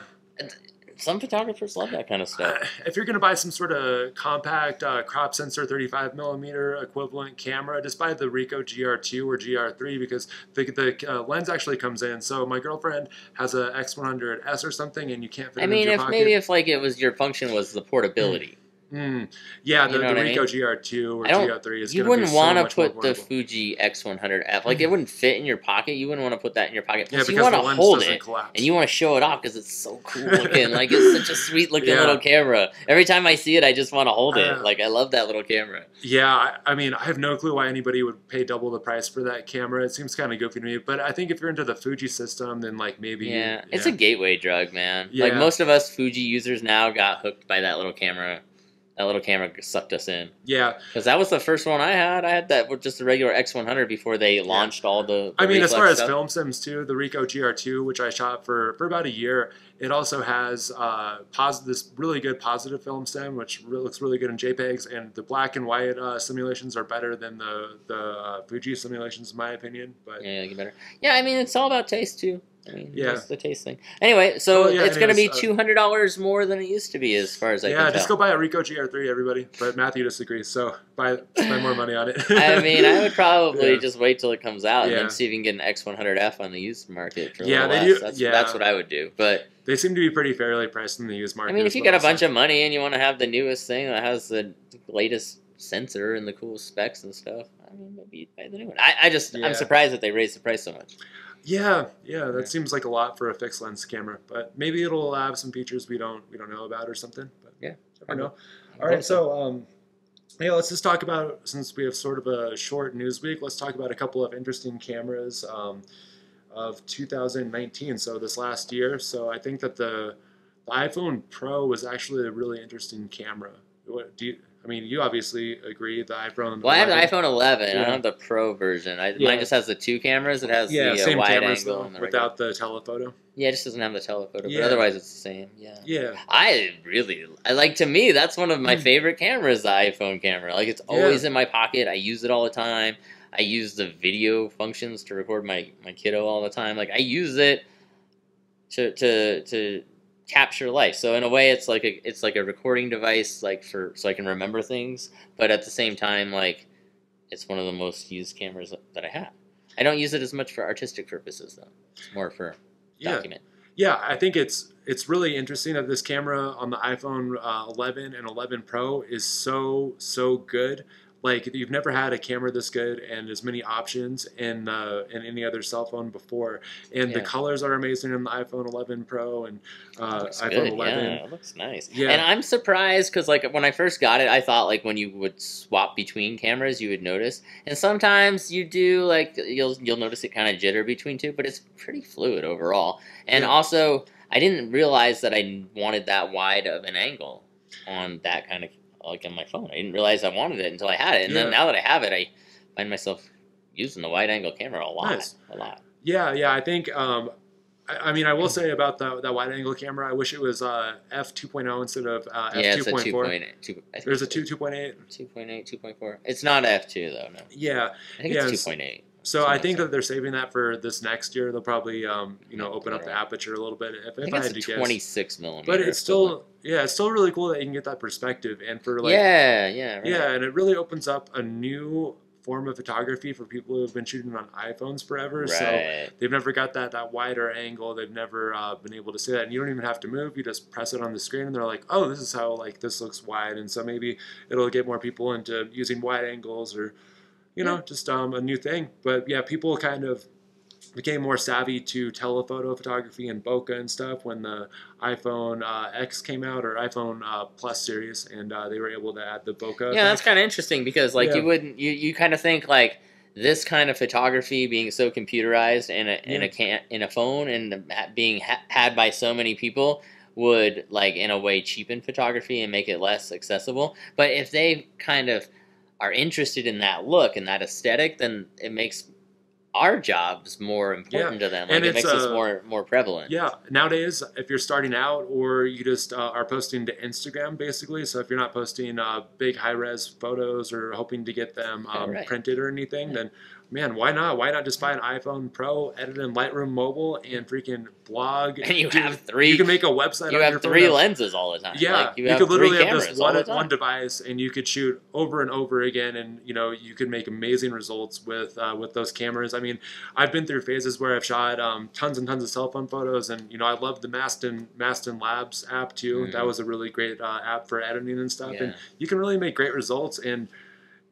some photographers love that kind of stuff. Uh, if you're gonna buy some sort of compact uh, crop sensor 35 millimeter equivalent camera, just buy the Ricoh GR2 or GR3 because the the uh, lens actually comes in. So my girlfriend has a X100S or something, and you can't fit I it mean, your if pocket. maybe if like it was your function was the portability. Mm. Yeah, the, You know the what I mean? Ricoh GR2 or GR3 is you wouldn't want to put the. Fuji X100F like it wouldn't fit in your pocket. You wouldn't want to put that in your pocket. yeah, because you want to hold it collapse. and you want to show it off because it's so cool looking. like it's such a sweet looking Yeah. little camera. Every time I see it, I just want to hold it. Uh, like I love that little camera. Yeah, I, I mean, I have no clue why anybody would pay double the price for that camera. It seems kind of goofy to me, but I think if you're into the Fuji system, then like maybe Yeah, it's a gateway drug, man. Like most of us Fuji users now got hooked by that little camera. That little camera sucked us in yeah. because that was the first one I had. I had that with just the regular X100 before they launched all the. the I mean, as far as film sims too, the Ricoh GR2, which I shot for for about a year, it also has uh, pos- this really good positive film sim, which re- looks really good in JPEGs, and the black and white uh, simulations are better than the the uh, Fuji simulations, in my opinion. But Yeah, get better. Yeah, I mean, it's all about taste too. I mean, Yeah. it's the taste thing. Anyway, so Oh, yeah, it's going to be uh, two hundred dollars more than it used to be, as far as I yeah, can just go buy a Ricoh GR3, everybody. But Matthew disagrees, so buy spend more money on it. I mean, I would probably Yeah. just wait till it comes out and then see if you can get an X100F on the used market for Yeah, they do- That's, yeah. that's what I would do. But they seem to be pretty fairly priced in the used market. I mean, if you well, got a bunch so- of money and you want to have the newest thing that has the latest sensor and the cool specs and stuff, I mean, maybe buy the new one. I, I just. I'm surprised that they raised the price so much. Yeah, yeah, that Yeah. seems like a lot for a fixed lens camera, but maybe it'll have some features we don't we don't know about or something. But Yeah, never know. All right, so um, yeah, let's just talk about since we have sort of a short news week. Let's talk about a couple of interesting cameras um, of 2019. So this last year. So I think that the the iPhone Pro was actually a really interesting camera. What do you? I mean, you obviously agree the iPhone. Well, I have the iPhone 11. I don't have the Pro version. I, Yeah. Mine just has the two cameras. It has Yeah, the uh, same wide cameras angle though, and the regular. without the telephoto. Yeah, it just doesn't have the telephoto. Yeah. But otherwise, it's the same. Yeah. Yeah, I really, I like to me, that's one of my Mm. favorite cameras, the iPhone camera. Like it's Yeah. always in my pocket. I use it all the time. I use the video functions to record my, my kiddo all the time. Like I use it to to to capture life. So in a way it's like a it's like a recording device like for so I can remember things, but at the same time like it's one of the most used cameras that I have. I don't use it as much for artistic purposes though. It's more for yeah. document. Yeah, I think it's it's really interesting that this camera on the iPhone uh, 11 and 11 Pro is so so good. Like you've never had a camera this good and as many options in uh, in any other cell phone before. And the colors are amazing on the iPhone 11 Pro and uh, iPhone good, 11. Yeah, it looks nice. Yeah. And I'm surprised because like when I first got it, I thought like when you would swap between cameras, you would notice. And sometimes you do like you'll you'll notice it kind of jitter between two, but it's pretty fluid overall. And Yeah. also, I didn't realize that I wanted that wide of an angle on that kind of like on my phone. I didn't realize I wanted it until I had it. And Yeah. then now that I have it, I find myself using the wide angle camera a lot, Nice. a lot. Yeah, yeah. I think. Um, I, I mean, I will say about the that wide angle camera. I wish it was uh, f 2.0 instead of uh, f yeah, it's a 2.4. 2.8. Two, I think There's a 2 2.8. 2.8, 2.4. It's not F2 though, no. Yeah. I think Yeah, it's it's- 2.8. So Something I think that. that they're saving that for this next year. They'll probably, um, you know, open up the aperture a little bit if, I if think I it's had a to guess. 26 millimeter. But it's equivalent. still, yeah, it's still really cool that you can get that perspective and for like, yeah, yeah, right. yeah, and it really opens up a new form of photography for people who have been shooting on iPhones forever. So they've never got that that wider angle. They've never uh, been able to see that, and you don't even have to move. You just press it on the screen, and they're like, "Oh, this is how like this looks wide." And so maybe it'll get more people into using wide angles, or you know, just um, a new thing. But yeah, people kind of became more savvy to telephoto photography and bokeh and stuff when the iPhone uh, X came out or iPhone uh, Plus series, and uh, they were able to add the bokeh. Yeah, that's kind of interesting because like Yeah. you wouldn't you, you kind of think like this kind of photography being so computerized in a in a can in a phone and being ha- had by so many people would like in a way cheapen photography and make it less accessible. But if they kind of are interested in that look and that aesthetic, then it makes our jobs more important to them. Like And it makes us uh, more more prevalent. Yeah, nowadays, if you're starting out or you just uh, are posting to Instagram, basically, so if you're not posting uh, big high res photos or hoping to get them um, right. printed or anything, then man, why not? Why not just buy an iPhone Pro, edit in Lightroom Mobile, and freaking blog? And you Do- have three. You can make a website. you on have your phone three that- lenses all the time. Yeah, like, you, you, could literally have just one one device, and you could shoot over and over again, and you know you could make amazing results with uh, with those cameras. I mean, I've been through phases where I've shot um, tons and tons of cell phone photos, and you know I love the Maston Maston Labs app too. Mhm. That was a really great uh, app for editing and stuff, and you can really make great results. And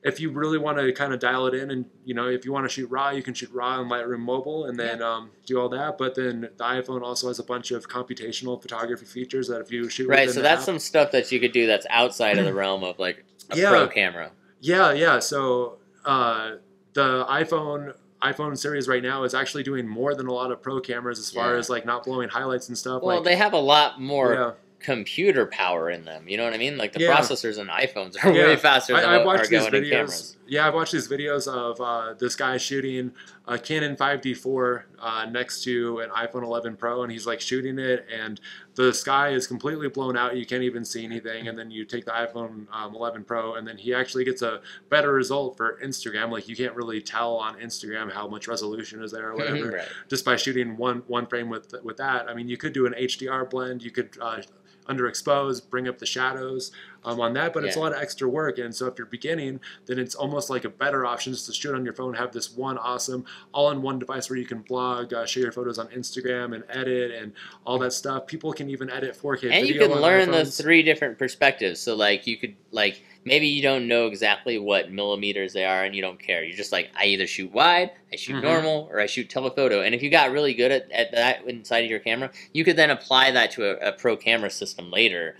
if you really want to kind of dial it in, and you know if you want to shoot raw, you can shoot raw in Lightroom Mobile, and then um, do all that. But then the iPhone also has a bunch of computational photography features that if you shoot Right, so that's app- some stuff that you could do that's outside of the realm of like a Yeah. pro camera. Yeah, yeah. So uh, the iPhone iPhone series right now is actually doing more than a lot of pro cameras as far Yeah. as like not blowing highlights and stuff. Well, like, they have a lot more yeah, computer power in them. You know what I mean? Like the Yeah. processors in iPhones are Yeah. way faster than I, I've watched these videos. cameras. Yeah, I've watched these videos of uh, this guy shooting a Canon 5D4 uh, next to an iPhone 11 Pro, and he's like shooting it, and the sky is completely blown out. You can't even see anything. And then you take the iPhone um, 11 Pro, and then he actually gets a better result for Instagram. Like you can't really tell on Instagram how much resolution is there or whatever right. just by shooting one one frame with with that. I mean, you could do an HDR blend. You could uh, underexpose, bring up the shadows um, on that, but it's a lot of extra work. And so if you're beginning, then it's almost like a better option just to shoot on your phone, have this one awesome all-in-one device where you can blog, uh, share your photos on Instagram, and edit and all that stuff. People can even edit 4K and you can learn the three different perspectives so like you could like maybe you don't know exactly what millimeters they are and you don't care you're just like i either shoot wide i shoot Mhm. normal or i shoot telephoto and if you got really good at, at that inside of your camera you could then apply that to a, a pro camera system later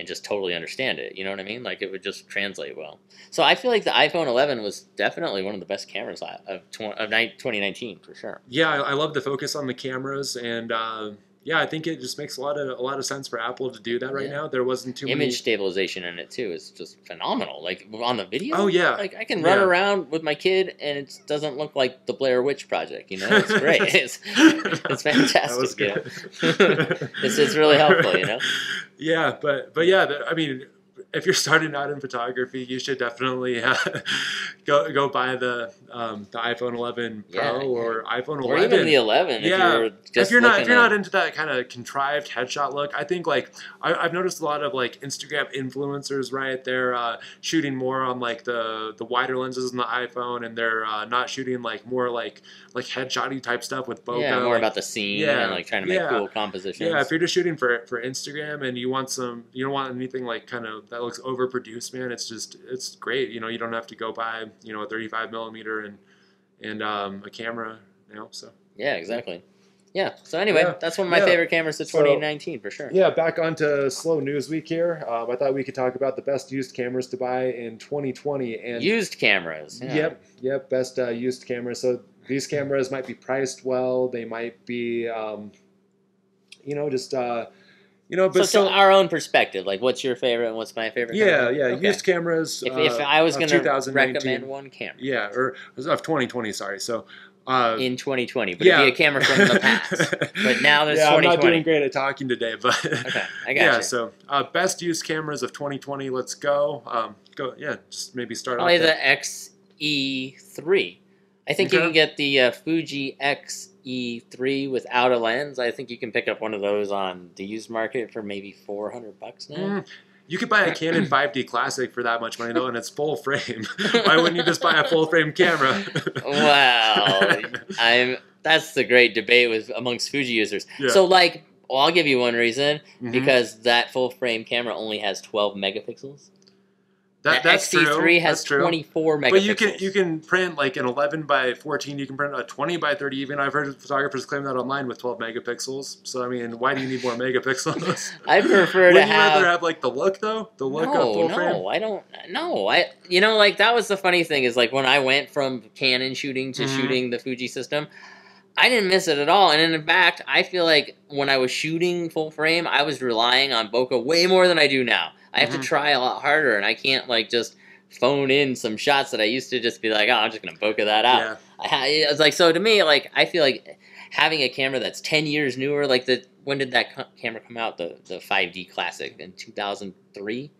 and just totally understand it you know what i mean? Like it would just translate well. So i feel like the iphone 11 was definitely one of the best cameras of, tw- of 2019 for sure. Yeah, I, I love the focus on the cameras, and uh, yeah, I think it just makes a lot of a lot of sense for Apple to do that right Yeah. now. There wasn't too much image many. stabilization in it too It's just phenomenal. Like on the video, Oh yeah, like I can run Yeah. around with my kid and it doesn't look like the Blair Witch Project. You know, it's great. It's it's fantastic. That was you know? good. It's it's really helpful. You know, Yeah, but but yeah, I mean, if you're starting out in photography, you should definitely uh, go go buy the um, the iPhone 11 Pro Yeah, or iPhone 11. or even the 11. Yeah, if you're just if you're not if you're not into that kind of contrived headshot look, I think like I, I've noticed a lot of like Instagram influencers, right? They're uh, shooting more on like the the wider lenses in the iPhone, and they're uh, not shooting like more like like headshotty type stuff with bokeh. yeah, more like, about the scene Yeah, and like trying to make yeah. cool compositions. yeah, if you're just shooting for for Instagram and you want some, you don't want anything like kind of that looks overproduced, man. It's just it's great. You know, you don't have to go buy you know a 35 millimeter and and um, a camera. You know, so Yeah, exactly. Yeah. So anyway, Yeah. that's one of my Yeah. favorite cameras of So- 2019 for sure. yeah. Back onto slow news week here. Um, I thought we could talk about the best used cameras to buy in 2020 and Used cameras. Yeah. Yep, yep, best uh, used cameras. So these cameras might be priced well. They might be, um, you know, just uh, you know, So, but to still, our own perspective, like what's your favorite and what's my favorite? yeah, camera? yeah, Okay. used cameras. If, uh, if I was going to 2019. recommend one camera yeah, or of 2020. Sorry, so. Uh, in 2020, but yeah. it'd be a camera from the past. But now there's yeah, I'm not doing great at talking today, but Okay, I got yeah. you. So uh, best used cameras of 2020. Let's go. Um, go. Yeah, just maybe start Probably the XE3. I think you can get the uh, Fuji XE3 without a lens. I think you can pick up one of those on the used market for maybe 400 bucks now. Mm, you could buy a Canon 5D Classic for that much money though, and it's full frame. Why wouldn't you just buy a full frame camera? Well, I'm. That's the great debate with amongst Fuji users. Yeah. So, like, well, I'll give you one reason Mhm. because that full frame camera only has 12 megapixels. That, the that's XT3 true. has that's true. 24 megapixels. But you can you can print like an 11 by 14. You can print a 20 by 30. Even I've heard photographers claim that online with 12 megapixels. So I mean, why do you need more megapixels? I prefer Wouldn't to you have. rather have like the look though? The look of no, full no, frame. I don't. No, I. You know, like that was the funny thing is like when I went from Canon shooting to Mhm. shooting the Fuji system, I didn't miss it at all. And in fact, I feel like when I was shooting full frame, I was relying on bokeh way more than I do now. I have Mhm. to try a lot harder, and I can't like just phone in some shots that I used to just be like, oh, I'm just gonna bokeh that out. Yeah. I it's like so to me, like I feel like having a camera that's ten years newer. Like the when did that co- camera come out? The the 5D Classic in 2003,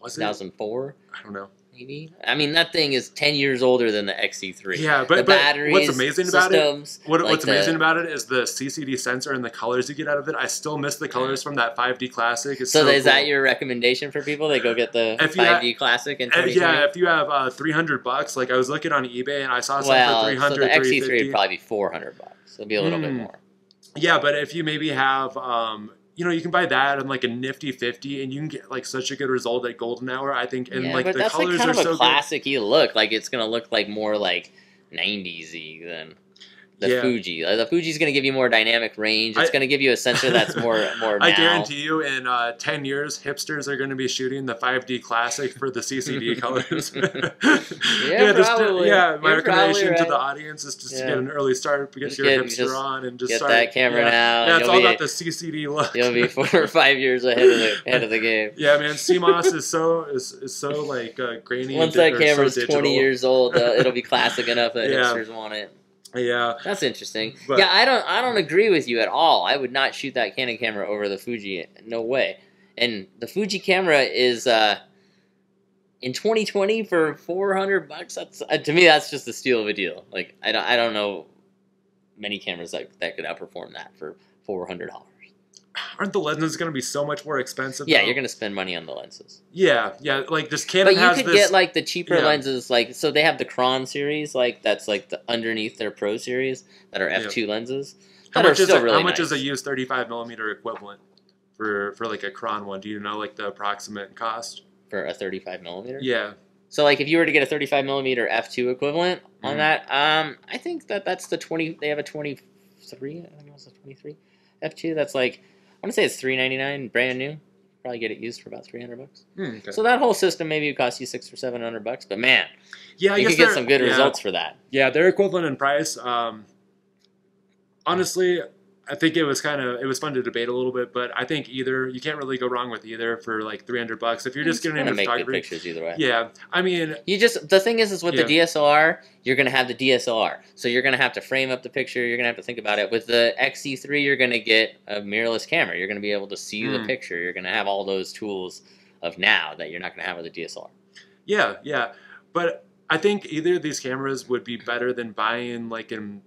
Was it? 2004, I don't know. Maybe. I mean, that thing is ten years older than the XE3. Yeah, the but, but batteries, what's amazing about it? What, like what's the- amazing about it is the CCD sensor and the colors you get out of it. I still miss the colors from that 5D Classic. It's So, so, is that your recommendation for people? They go get the If 5D Classic in Uh, 2020. yeah, if you have uh, 300 bucks, like I was looking on eBay and I saw some well, for so 300, the XE3 350. would probably be 400 bucks. It'd be a little bit Hmm. more. Yeah, but if you maybe have, um, you know, you can buy that and like a nifty 50 and you can get like such a good result at golden hour, I think. And yeah, like but the that's like colors kind are of a so classic-y look. Like it's gonna look like more like 90s-y than the Yeah. Fuji. Like, the Fuji's gonna give you more dynamic range. It's gonna give you a sensor that's more more. I now. guarantee you, in uh, 10 years, hipsters are going to be shooting the 5D Classic for the CCD colors. Yeah, just to- probably. yeah, my You're recommendation probably to the audience is just to get an early start, get Just your get- hipster just on, and just Get start. that camera yeah. now. Yeah, it's all be, about the CCD look. You'll be four or five years ahead of the ahead of the game. Yeah, man, CMOS is so is, is so like uh, grainy. Once that or so 20 years old, uh, it'll be classic enough that Yeah. hipsters want it. Yeah, That's interesting. But- yeah, I don't I don't agree with you at all. I would not shoot that Canon camera over the Fuji. No way. And the Fuji camera is uh in 2020 for 400 bucks. That's uh, to me that's just a steal of a deal. Like I don't I don't know many cameras that that could outperform that for $400. Aren't the lenses going to be so much more expensive? Yeah, though? you're going to spend money on the lenses. Yeah, yeah. Like this Canon But you could this. get like the cheaper yeah. lenses, like so they have the Cron series, like that's like the underneath their Pro series that are f2 lenses. how much is a, really how much nice. is a used 35 millimeter equivalent for for like a Cron one? Do you know like the approximate cost? for a 35 millimeter. Yeah, So like if you were to get a 35 millimeter f2 equivalent on Mhm. that, um, I think that that's the 20. They have a 23. I think it was a 23 f2. That's like want to say it's 399 brand new. Probably get it used for about 300 bucks. Hmm, okay. So that whole system maybe would cost you six or seven hundred bucks. But man, yeah. You could get some good yeah. results for that. Yeah, they're equivalent in price. Um, honestly, I think it was kind of it was fun to debate a little bit, but I think either you can't really go wrong with either for like 300 bucks if you're just getting into photography. pictures either way. Yeah, I mean, You just the thing is is with the DSLR, you're gonna have the DSLR, so you're gonna have to frame up the picture. You're gonna have to think about it. With the XE3, you're gonna get a mirrorless camera. You're gonna be able to see the Mm. picture. You're gonna have all those tools of now that you're not gonna have with a DSLR. yeah, yeah, but I think either of these cameras would be better than buying like in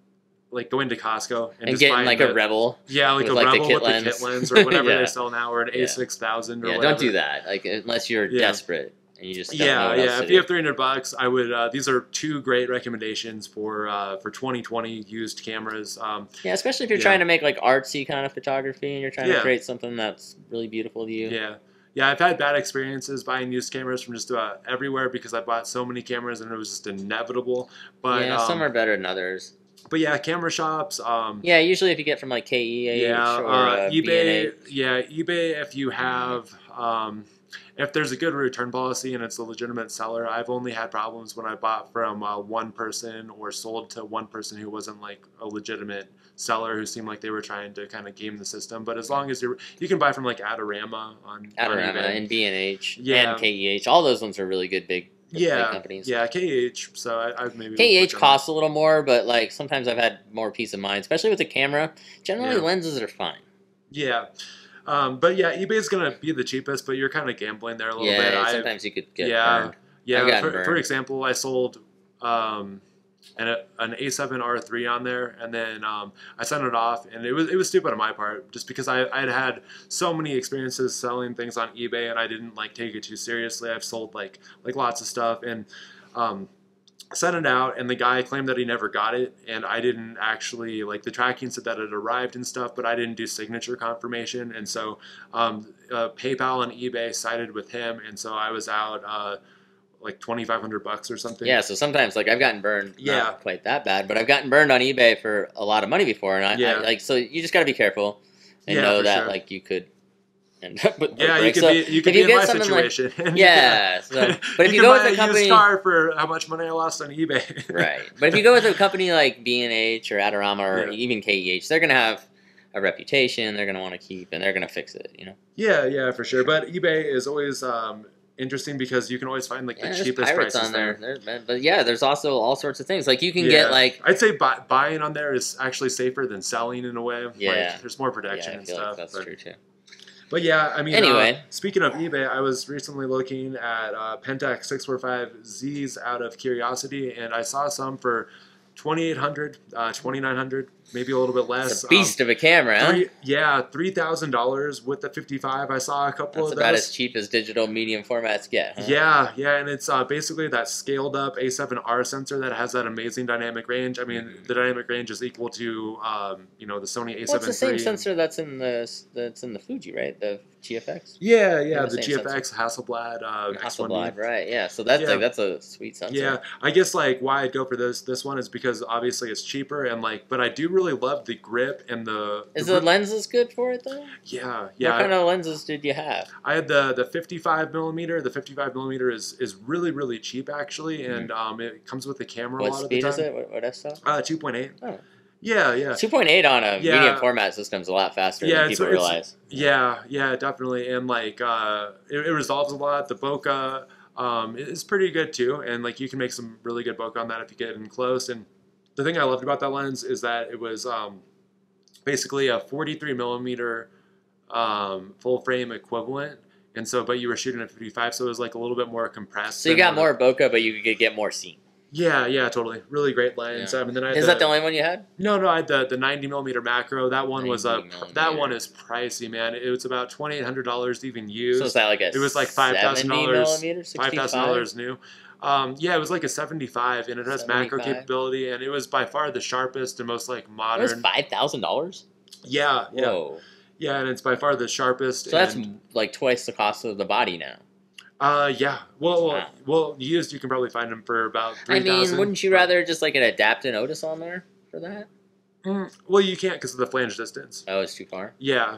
like going to Costco and, And, just getting like the, a Rebel. yeah, like a like, the Rebel kit with lens. the kit lens or whatever Yeah. they sell now, or an A6000 or Yeah, whatever. don't do that. Like unless you're Yeah. desperate and you just Yeah, yeah. If do. you have 300 bucks, I would. Uh, these are two great recommendations for uh, for 2020 used cameras. Um, yeah, especially if you're trying to make like artsy kind of photography and you're trying to create something that's really beautiful to you. yeah, yeah. I've had bad experiences buying used cameras from just about everywhere because I bought so many cameras and it was just inevitable. But yeah, some um, are better than others. But yeah, camera shops. Um, Yeah, usually if you get from like KEH yeah, or uh, uh, eBay. B&H. Yeah, eBay. If you have. Um, if there's a good return policy and it's a legitimate seller, I've only had problems when I bought from uh, one person or sold to one person who wasn't like a legitimate seller who seemed like they were trying to kind of game the system. But as long as you're, you can buy from like Adorama on on Adorama eBay. and B&H Yeah. and KEH. All those ones are really good big yeah, companies. yeah, KH. So I, I've maybe KH costs a little more, but like sometimes I've had more peace of mind, especially with the camera. Generally, Yeah. lenses are fine. Yeah. Um, but yeah, eBay's gonna be the cheapest, but you're kind of gambling there a little bit. Yeah, I- sometimes you could get yeah, burned. Yeah, I've for, for example, I sold um, an, an A7 R3 on there, and then um, I sent it off, and it was it was stupid on my part, just because I I had had so many experiences selling things on eBay, and I didn't like take it too seriously. I've sold like like lots of stuff, and um, sent it out, and the guy claimed that he never got it, and I didn't actually like the tracking said that it arrived and stuff, but I didn't do signature confirmation, and so um, uh, PayPal and eBay sided with him, and so I was out. Uh, like twenty five hundred bucks or something. Yeah, so sometimes like I've gotten burned, Yeah. not quite that bad, but I've gotten burned on eBay for a lot of money before, and I, Yeah. I like so you just got to be careful and Yeah, know that sure. like you could end up with Yeah, you could So be you could you be in my something like- situation. yeah, so, but if you, can go with a company, used car for how much money I lost on eBay. right? But if you go with a company like B and H or Adorama or Yeah. even KEH, they're gonna have a reputation. They're gonna want to keep, and they're gonna fix it. You know, yeah, yeah, for sure. But eBay is always um, interesting because you can always find like yeah, the cheapest pirates prices on there. There- But, but yeah, there's also all sorts of things. Like you can Yeah. get like I'd say buy, buying on there is actually safer than selling in a way. Yeah. like, there's more yeah, protection I and stuff. like that's but, true too. but yeah, I mean, uh, Anyway. speaking of eBay, I was recently looking at uh, Pentax 645Zs out of curiosity, and I saw some for 2800 uh, 2900 maybe a little bit less. It's a beast Um, of a camera. huh? Yeah, three thousand dollars with the fifty-five. I saw a couple That's of about those. as cheap as digital medium formats get. Huh? Yeah, yeah, and it's uh, basically that scaled-up A7R sensor that has that amazing dynamic range. I mean, the dynamic range is equal to, um, you know, the Sony A7 Well, it's the same sensor that's in the that's in the Fuji, right? The GFX. Yeah, yeah, the the, GFX Hasselblad uh, Hasselblad, X1D. right? Yeah. So that's Yeah. like that's a sweet sensor. Yeah, I guess like why I'd go for this this one is because obviously it's cheaper and like, but I do really love the grip and the. Is the the lenses good for it though? Yeah, yeah. What kind of lenses did you have? I had the the 55 millimeter. The 55 millimeter is is really really cheap actually, and um, it comes with the camera What a lot of the speed is it? What, what f-stop? Uh, 2.8. Oh. Yeah, yeah, Two point eight on a Yeah. medium format system is a lot faster Yeah, than people it's- realize. yeah, yeah, definitely. And like, uh, it, it resolves a lot. The bokeh um, is pretty good too, and like you can make some really good bokeh on that if you get in close. And the thing I loved about that lens is that it was um, basically a 43 millimeter um, full frame equivalent. And so, but you were shooting at 55, so it was like a little bit more compressed. So you got more bokeh, but you could get more scene. Yeah, yeah, totally. Really great lens. Yeah. Um, and then I Is that the only one you had? No, no, I had the, the 90 millimeter macro. That one was a 90 that one is pricey, man. It was about twenty eight hundred dollars even use. So is that like a It was like $5,000 Five thousand dollars new. Um, yeah, it was like a seventy five, and it has macro capability, and it was by far the sharpest and most like It was modern. five thousand dollars. Yeah, yeah, Whoa! yeah, and it's by far the sharpest. So that's and, like twice the cost of the body now. uh, yeah. Well, well, Wow. well, used you can probably find them for about three I mean, thousand. wouldn't you rather just like an adapt and Otus on there for that? Mm, well, you can't because of the flange distance. Oh, it's too far. Yeah.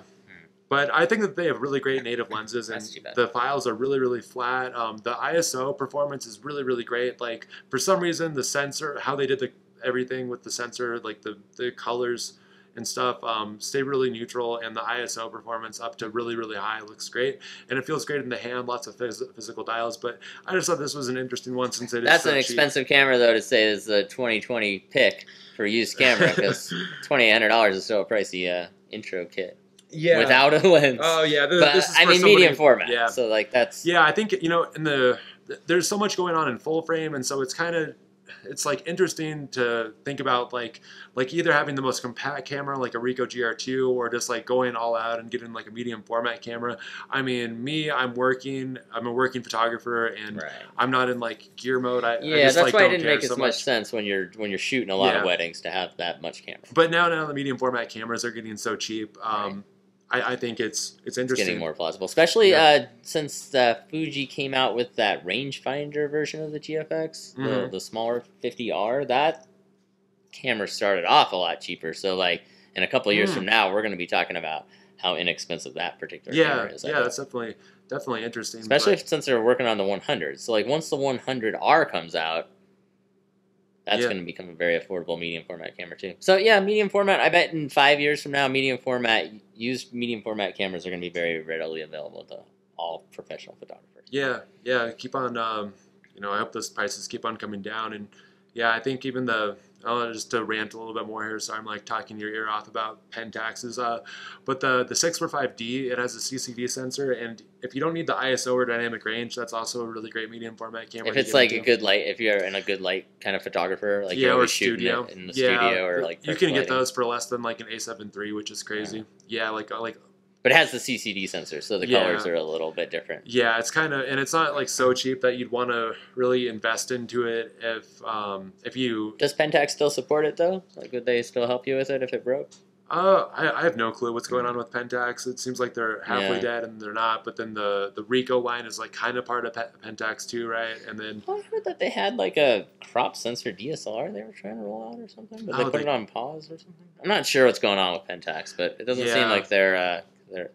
But I think that they have really great native lenses, and That's too bad. the files are really, really flat. Um, the ISO performance is really, really great. Like for some reason, the sensor, how they did the everything with the sensor, like the the colors and stuff, um, stay really neutral, and the ISO performance up to really, really high looks great, and it feels great in the hand. Lots of phys- physical dials, but I just thought this was an interesting one since it is That's so an cheap. expensive camera though to say is a 2020 pick for used camera because twenty hundred dollars is still a pricey uh, intro kit yeah. without a lens. Oh yeah, th- but this is I for mean somebody- medium format. Yeah, So like that's Yeah, I think you know, in the there's so much going on in full frame, and so it's kind of it's like interesting to think about like like either having the most compact camera like a Ricoh GR2 or just like going all out and getting like a medium format camera. I mean, me, I'm working, I'm a working photographer, and right. I'm not in like gear mode. I, I Yeah, just, that's like, why it didn't make as much sense when you're when you're shooting a lot Yeah. of weddings to have that much camera. But now, now the medium format cameras are getting so cheap. Um, Right. I, I think it's it's It's interesting. getting more plausible, especially Yeah. uh, since uh, Fuji came out with that rangefinder version of the GFX, the, Mhm. the smaller 50R. That camera started off a lot cheaper. So, like in a couple of years Mm. from now, we're going to be talking about how inexpensive that particular yeah, camera is. I yeah, think. that's definitely definitely interesting. especially if, since they're working on the 100. So, like once the 100R comes out. That's Yeah. going to become a very affordable medium format camera too. So yeah, medium format. I bet in five years from now, medium format used medium format cameras are going to be very readily available to all professional photographers. Yeah, yeah. Keep on. Um, you know, I hope those prices keep on coming down, and yeah, I think even the. Oh, just to rant a little bit more here, so I'm like talking your ear off about Pentaxes. Uh, but the the 645D, it has a CCD sensor, and if you don't need the ISO or dynamic range, that's also a really great medium format camera. If it's get like a good light, if you're in a good light kind of photographer, like yeah, you're or shooting studio, it in the yeah, studio or like you can get lighting. those for less than like an A7 III, which is crazy. Yeah, like uh, like But it has the CCD sensor, so the Yeah. colors are a little bit different. Yeah, it's kind of, and it's not like so cheap that you'd want to really invest into it if, um, if you. Does Pentax still support it though? Like, would they still help you with it if it broke? Uh, I, I have no clue what's going on with Pentax. It seems like they're halfway Yeah. dead and they're not. But then the the Ricoh line is like kind of part of Pe- Pentax too, right? And then Well, I heard that they had like a crop sensor DSLR they were trying to roll out or something, but they Oh, put they- it on pause or something. I'm not sure what's going on with Pentax, but it doesn't seem like they're uh, they're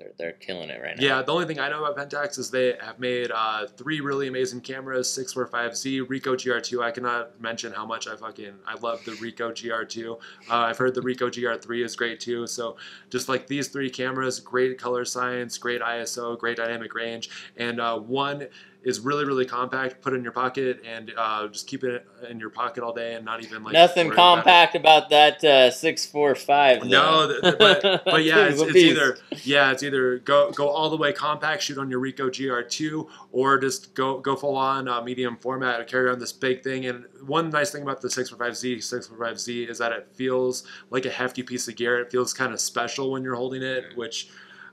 they're they're killing it right now. yeah, the only thing I know about Pentax is they have made uh, three really amazing cameras: 645Z, Ricoh GR2. I cannot mention how much I fucking I love the Ricoh GR2. Uh, I've heard the Ricoh GR3 is great too. So just like these three cameras, great color science, great ISO, great dynamic range, and uh, one is really really compact. Put it in your pocket and uh, just keep it in your pocket all day and not even like Nothing worry about compact about that uh, six four five. No, th- th- but, but yeah, it's, it's either yeah, it's either go go all the way compact, shoot on your Ricoh GR2, or just go go full on uh, medium format, carry on this big thing. And one nice thing about the 645Z 645Z is that it feels like a hefty piece of gear. It feels kind of special when you're holding it, which.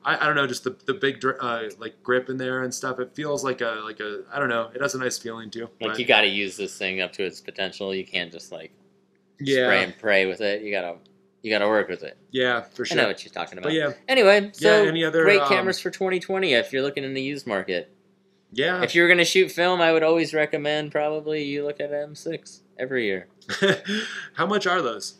I, I don't know, just the, the big uh, like grip in there and stuff. It feels like a like a I don't know. It has a nice feeling too. Like but- you got to use this thing up to its potential. You can't just like yeah, spray and pray with it. You gotta you gotta work with it. yeah, for sure. I know what you're talking about. But yeah, Anyway, so any other, great um, cameras for 2020 if you're looking in the used market. yeah. If you're gonna shoot film, I would always recommend probably you look at M6 every year. How much are those?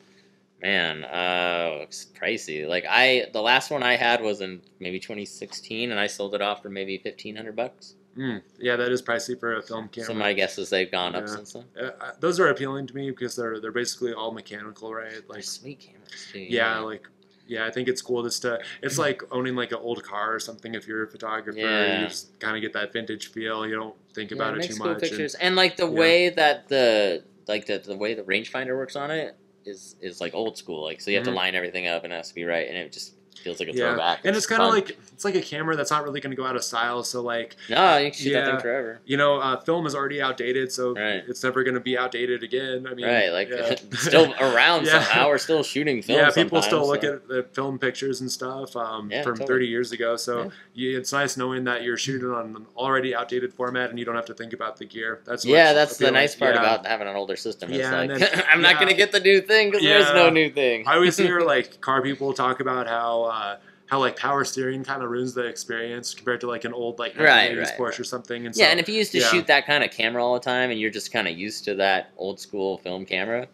Man, uh, it's pricey. Like I, the last one I had was in maybe 2016, and I sold it off for maybe 1500 bucks. Mm, yeah, that is pricey for a film camera. So my guess is they've gone up since then. Uh, uh, those are appealing to me because they're they're basically all mechanical, right? They're Like, sweet cameras too. yeah, like yeah, I think it's cool just to. It's like owning like an old car or something. If you're a photographer, Yeah. you just kind of get that vintage feel. You don't think Yeah, about it makes too cool much. and- pictures, and, like the yeah. way that the like the the way the rangefinder works on it is is like old school. Like so you have Mhm. to line everything up and it has to be right, and it just feels like a Yeah. throwback. And it's kind of like it's like a camera that's not really going to go out of style. So like no, you can shoot that thing forever. you know, uh, film is already outdated, so Right. it's never going to be outdated again. I mean, right, like yeah. still around Yeah. somehow. We're still shooting film. yeah, people still sometimes, look so- at the film pictures and stuff um, Yeah, from totally. 30 years ago. So Yeah. yeah, it's nice knowing that you're shooting on an already outdated format and you don't have to think about the gear. That's Yeah, that's the nice part Yeah. about having an older system. It's Yeah, like then- I'm not gonna get the new thing because there's no new thing. I always hear like car people talk about how uh, how like power steering kind of ruins the experience compared to like an old like Right, right, Porsche right. or something. And Yeah, so, and if you used to yeah. shoot that kind of camera all the time, and you're just kind of used to that old school film camera,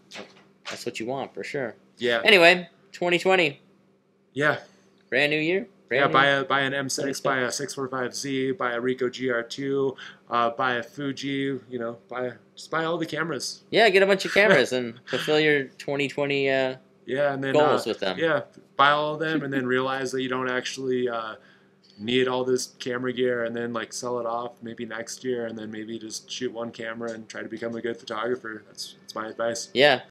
that's what you want for sure. yeah, Anyway, 2020, yeah, brand new year. Brand yeah. new Buy a buy an M6, Pretty buy a 645Z, buy a Ricoh GR2, uh, buy a Fuji. You know, buy just buy all the cameras. Yeah, get a bunch of cameras and fulfill your 2020 uh, Yeah, and then goals uh, with them. yeah, buy all of them, and then realize that you don't actually uh, need all this camera gear, and then like sell it off maybe next year, and then maybe just shoot one camera and try to become a good photographer. That's that's my advice. Yeah,